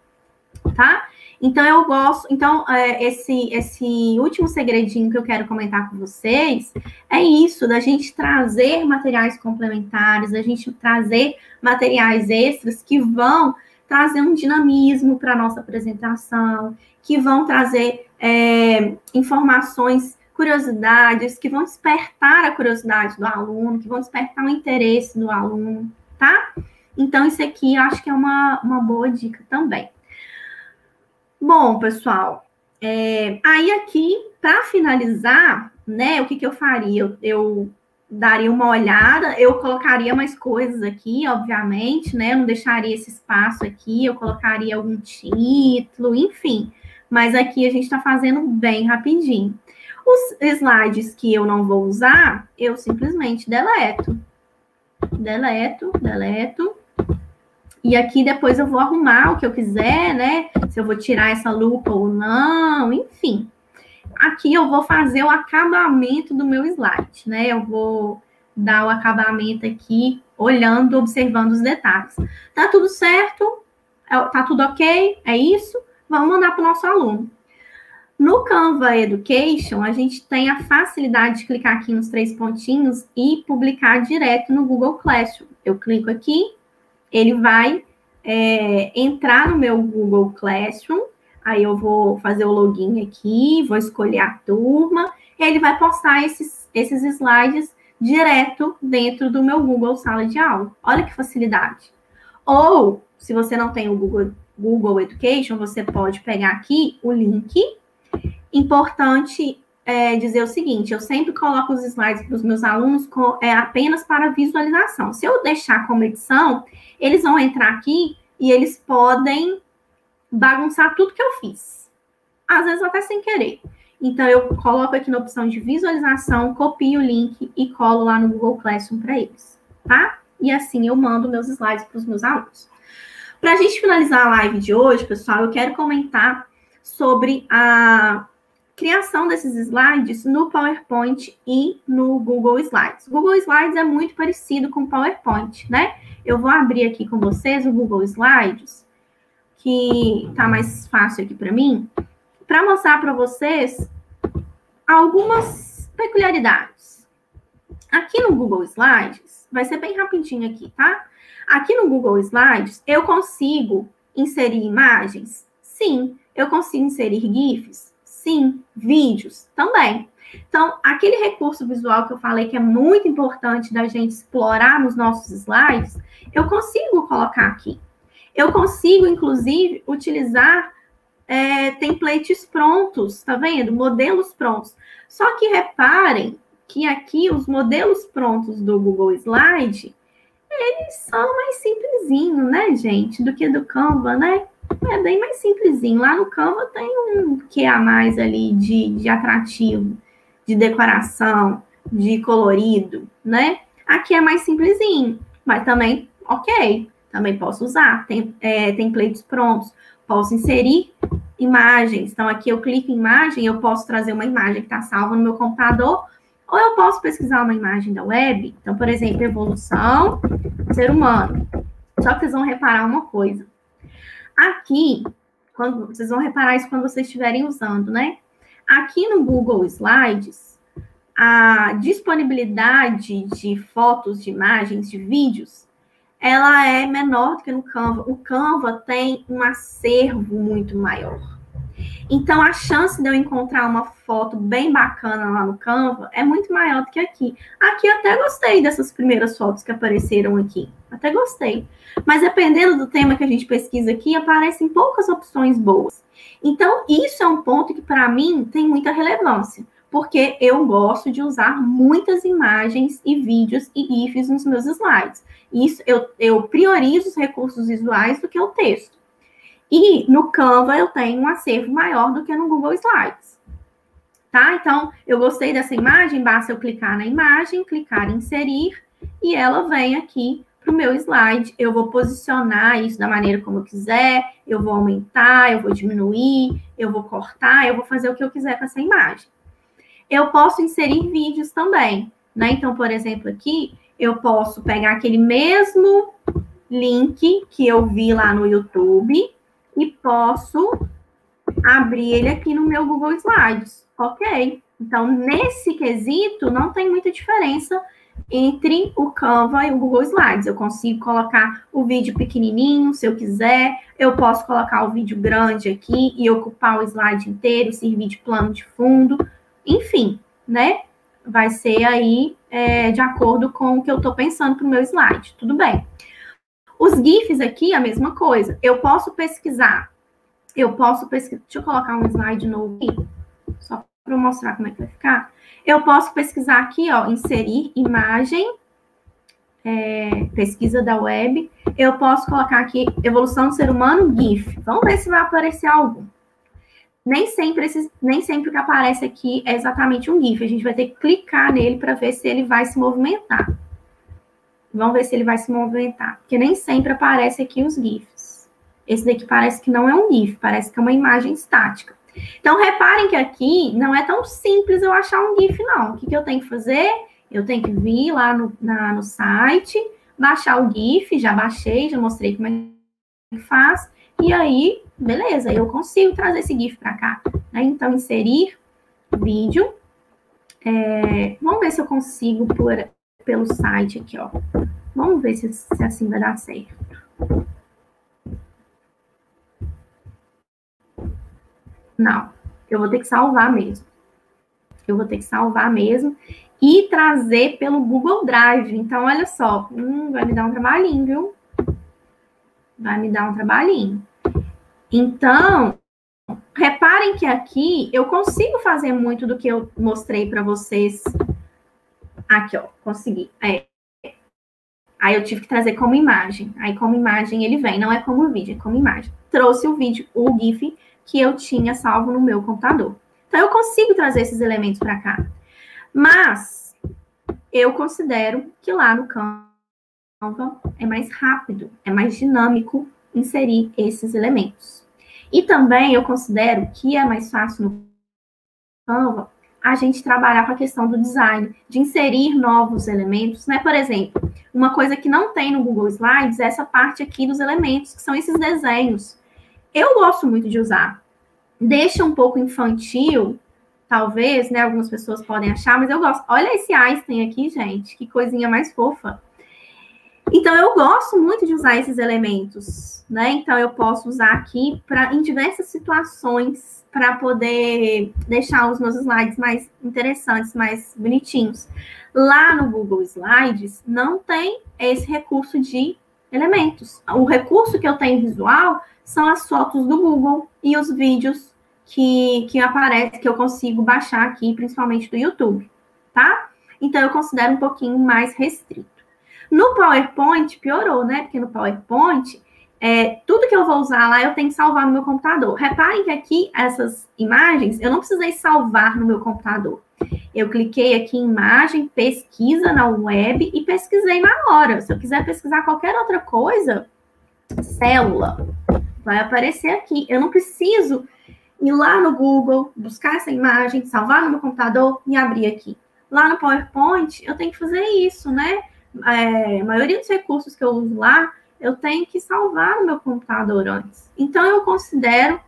tá? Então eu gosto, então é, esse esse último segredinho que eu quero comentar com vocês é isso da gente trazer materiais complementares, da gente trazer materiais extras que vão trazer um dinamismo para nossa apresentação, que vão trazer é, informações, curiosidades, que vão despertar a curiosidade do aluno, que vão despertar o interesse do aluno, tá? Então, isso aqui eu acho que é uma, uma boa dica também. Bom, pessoal, é, aí aqui, para finalizar, né, o que, que eu faria? Eu, eu daria uma olhada, eu colocaria mais coisas aqui, obviamente, né? Eu não deixaria esse espaço aqui, eu colocaria algum título, enfim. Mas aqui a gente está fazendo bem rapidinho. Os slides que eu não vou usar, eu simplesmente deleto. Deleto, deleto. E aqui depois eu vou arrumar o que eu quiser, né? Se eu vou tirar essa lupa ou não, enfim aqui eu vou fazer o acabamento do meu slide, né? Eu vou dar o acabamento aqui, olhando, observando os detalhes. Tá tudo certo? É, tá tudo ok? É isso? Vamos mandar para o nosso aluno. No Canva Education, a gente tem a facilidade de clicar aqui nos três pontinhos e publicar direto no Google Classroom. Eu clico aqui, ele vai é, entrar no meu Google Classroom Aí eu vou fazer o login aqui, vou escolher a turma, ele vai postar esses, esses slides direto dentro do meu Google Sala de Aula. Olha que facilidade. Ou, se você não tem o Google, Google Education, você pode pegar aqui o link. Importante é, dizer o seguinte: eu sempre coloco os slides para os meus alunos com, é, apenas para visualização. Se eu deixar como edição, eles vão entrar aqui e eles podem bagunçar tudo que eu fiz. Às vezes até sem querer. Então, eu coloco aqui na opção de visualização, copio o link e colo lá no Google Classroom para eles, tá? E assim eu mando meus slides para os meus alunos. Para a gente finalizar a live de hoje, pessoal, eu quero comentar sobre a criação desses slides no PowerPoint e no Google Slides. Google Slides é muito parecido com o PowerPoint, né? Eu vou abrir aqui com vocês o Google Slides que está mais fácil aqui para mim, para mostrar para vocês algumas peculiaridades. Aqui no Google Slides, vai ser bem rapidinho aqui, tá? Aqui no Google Slides, eu consigo inserir imagens? Sim. Eu consigo inserir GIFs? Sim. Vídeos? Também. Então, aquele recurso visual que eu falei que é muito importante da gente explorar nos nossos slides, eu consigo colocar aqui. Eu consigo, inclusive, utilizar é, templates prontos, tá vendo? Modelos prontos. Só que reparem que aqui os modelos prontos do Google Slide, eles são mais simplesinho, né, gente? Do que do Canva, né? É bem mais simplesinho. Lá no Canva tem um que a mais ali de, de atrativo, de decoração, de colorido, né? Aqui é mais simplesinho, mas também ok também posso usar. Tem é, templates prontos, posso inserir imagens. Então, aqui eu clico em imagem, eu posso trazer uma imagem que está salva no meu computador, ou eu posso pesquisar uma imagem da web. Então, por exemplo, evolução, ser humano. Só que vocês vão reparar uma coisa. Aqui, quando vocês vão reparar isso quando vocês estiverem usando, né? Aqui no Google Slides, a disponibilidade de fotos, de imagens, de vídeos, ela é menor do que no Canva. O Canva tem um acervo muito maior. Então, a chance de eu encontrar uma foto bem bacana lá no Canva é muito maior do que aqui. Aqui até gostei dessas primeiras fotos que apareceram aqui. Até gostei. Mas dependendo do tema que a gente pesquisa aqui, aparecem poucas opções boas. Então, isso é um ponto que, para mim, tem muita relevância. Porque eu gosto de usar muitas imagens e vídeos e GIFs nos meus slides. Isso eu, eu priorizo os recursos visuais do que o texto. E no Canva eu tenho um acervo maior do que no Google Slides. Tá? Então, eu gostei dessa imagem, basta eu clicar na imagem, clicar em inserir, e ela vem aqui para o meu slide. Eu vou posicionar isso da maneira como eu quiser, eu vou aumentar, eu vou diminuir, eu vou cortar, eu vou fazer o que eu quiser com essa imagem. Eu posso inserir vídeos também, né? Então, por exemplo, aqui, eu posso pegar aquele mesmo link que eu vi lá no YouTube e posso abrir ele aqui no meu Google Slides. Ok. Então, nesse quesito, não tem muita diferença entre o Canva e o Google Slides. Eu consigo colocar o vídeo pequenininho, se eu quiser. Eu posso colocar o vídeo grande aqui e ocupar o slide inteiro, servir de plano de fundo. Enfim, né? Vai ser aí é, de acordo com o que eu estou pensando para o meu slide. Tudo bem. Os GIFs aqui, a mesma coisa. Eu posso pesquisar. Eu posso pesquisar. Deixa eu colocar um slide novo aqui, só para mostrar como é que vai ficar. Eu posso pesquisar aqui, ó, inserir imagem, é, pesquisa da web. Eu posso colocar aqui evolução do ser humano GIF. Vamos ver se vai aparecer algum. Nem sempre, esse, nem sempre que aparece aqui é exatamente um GIF. A gente vai ter que clicar nele para ver se ele vai se movimentar. Vamos ver se ele vai se movimentar. Porque nem sempre aparece aqui os GIFs. Esse daqui parece que não é um GIF, parece que é uma imagem estática. Então, reparem que aqui não é tão simples eu achar um GIF, não. O que, que eu tenho que fazer? Eu tenho que vir lá no, na, no site, baixar o GIF, já baixei, já mostrei como é que faz, e aí, beleza, eu consigo trazer esse GIF para cá. Né? Então, inserir vídeo. É, vamos ver se eu consigo por, pelo site aqui, ó. Vamos ver se, se assim vai dar certo. Não, eu vou ter que salvar mesmo. Eu vou ter que salvar mesmo e trazer pelo Google Drive. Então, olha só, hum, vai me dar um trabalhinho, viu? Vai me dar um trabalhinho. Então, reparem que aqui eu consigo fazer muito do que eu mostrei para vocês. Aqui, ó, consegui. É. Aí eu tive que trazer como imagem. Aí, como imagem, ele vem, não é como vídeo, é como imagem. Trouxe o vídeo, o GIF que eu tinha salvo no meu computador. Então, eu consigo trazer esses elementos para cá. Mas, eu considero que lá no Canva é mais rápido, é mais dinâmico inserir esses elementos. E também eu considero que é mais fácil no Canva a gente trabalhar com a questão do design, de inserir novos elementos, né? Por exemplo, uma coisa que não tem no Google Slides é essa parte aqui dos elementos, que são esses desenhos. Eu gosto muito de usar. Deixa um pouco infantil, talvez, né? Algumas pessoas podem achar, mas eu gosto. Olha esse Einstein aqui, gente, que coisinha mais fofa. Então, eu gosto muito de usar esses elementos, né? Então, eu posso usar aqui para em diversas situações para poder deixar os meus slides mais interessantes, mais bonitinhos. Lá no Google Slides não tem esse recurso de elementos. O recurso que eu tenho visual são as fotos do Google e os vídeos que, que aparece, que eu consigo baixar aqui, principalmente do YouTube, tá? Então, eu considero um pouquinho mais restrito. No PowerPoint, piorou, né? Porque no PowerPoint, é, tudo que eu vou usar lá, eu tenho que salvar no meu computador. Reparem que aqui, essas imagens, eu não precisei salvar no meu computador. Eu cliquei aqui em imagem, pesquisa na web e pesquisei na hora. Se eu quiser pesquisar qualquer outra coisa, célula, vai aparecer aqui. Eu não preciso ir lá no Google, buscar essa imagem, salvar no meu computador e abrir aqui. Lá no PowerPoint, eu tenho que fazer isso, né? É, a maioria dos recursos que eu uso lá, eu tenho que salvar no meu computador antes. Então, eu considero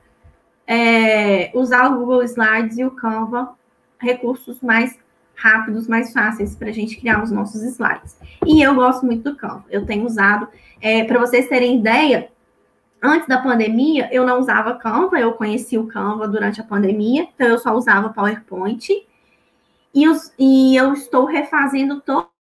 é, usar o Google Slides e o Canva recursos mais rápidos, mais fáceis para a gente criar os nossos slides. E eu gosto muito do Canva. Eu tenho usado, é, para vocês terem ideia, antes da pandemia, eu não usava Canva, eu conheci o Canva durante a pandemia, então eu só usava PowerPoint. E, e eu estou refazendo todos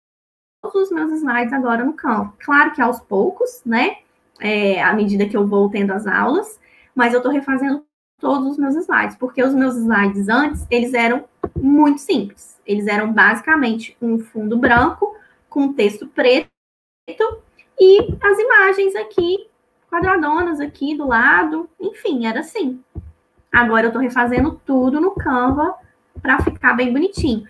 os meus slides agora no Canva. Claro que aos poucos, né? É, à medida que eu vou tendo as aulas, mas eu estou refazendo todos os meus slides, porque os meus slides antes, eles eram muito simples. Eles eram basicamente um fundo branco com texto preto e as imagens aqui, quadradonas aqui do lado, enfim, era assim. Agora eu estou refazendo tudo no Canva para ficar bem bonitinho.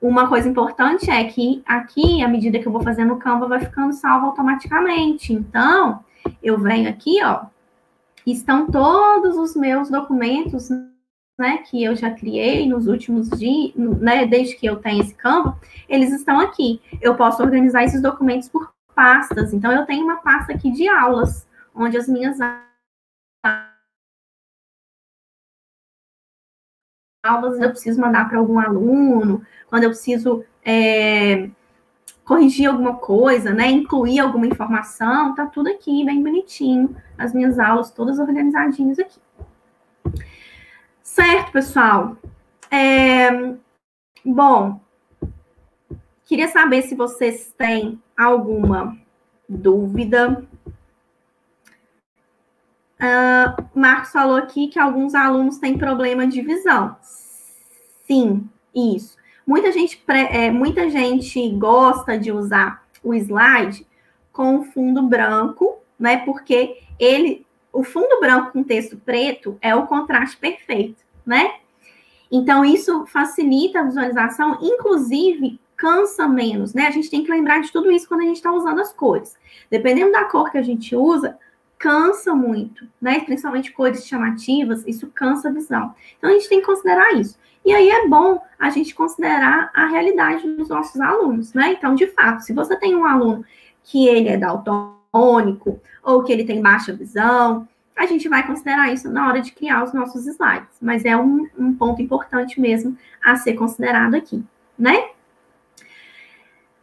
Uma coisa importante é que aqui, à medida que eu vou fazendo no Canva, vai ficando salvo automaticamente. Então, eu venho aqui, ó, estão todos os meus documentos né, que eu já criei nos últimos dias, né, desde que eu tenho esse Canva, eles estão aqui. Eu posso organizar esses documentos por pastas. Então, eu tenho uma pasta aqui de aulas, onde as minhas aulas eu preciso mandar para algum aluno, quando eu preciso é, corrigir alguma coisa, né, incluir alguma informação, tá tudo aqui bem bonitinho, as minhas aulas todas organizadinhas aqui. Certo, pessoal? É, bom, queria saber se vocês têm alguma dúvida. Uh, Marcos falou aqui que alguns alunos têm problema de visão. Sim, isso. Muita gente, é, muita gente gosta de usar o slide com fundo branco, né? Porque ele o fundo branco com texto preto é o contraste perfeito, né? Então, isso facilita a visualização, inclusive cansa menos, né? A gente tem que lembrar de tudo isso quando a gente está usando as cores. Dependendo da cor que a gente usa, cansa muito, né? Principalmente cores chamativas, isso cansa a visão. Então, a gente tem que considerar isso. E aí é bom a gente considerar a realidade dos nossos alunos, né? Então, de fato, se você tem um aluno que ele é daltônico, ou que ele tem baixa visão, a gente vai considerar isso na hora de criar os nossos slides. Mas é um, um ponto importante mesmo a ser considerado aqui, né?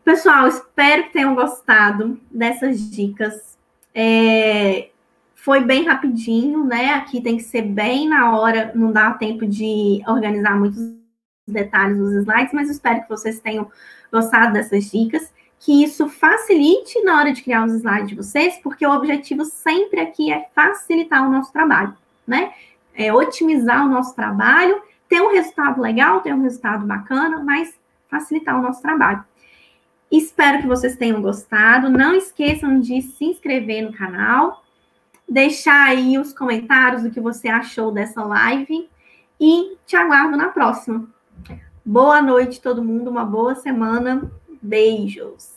Pessoal, espero que tenham gostado dessas dicas. É, foi bem rapidinho, né? Aqui tem que ser bem na hora, não dá tempo de organizar muitos detalhes dos slides, mas espero que vocês tenham gostado dessas dicas que isso facilite na hora de criar os slides de vocês, porque o objetivo sempre aqui é facilitar o nosso trabalho, né? É otimizar o nosso trabalho, ter um resultado legal, ter um resultado bacana, mas facilitar o nosso trabalho. Espero que vocês tenham gostado. Não esqueçam de se inscrever no canal, deixar aí os comentários do que você achou dessa live e te aguardo na próxima. Boa noite, todo mundo, uma boa semana. Beijos!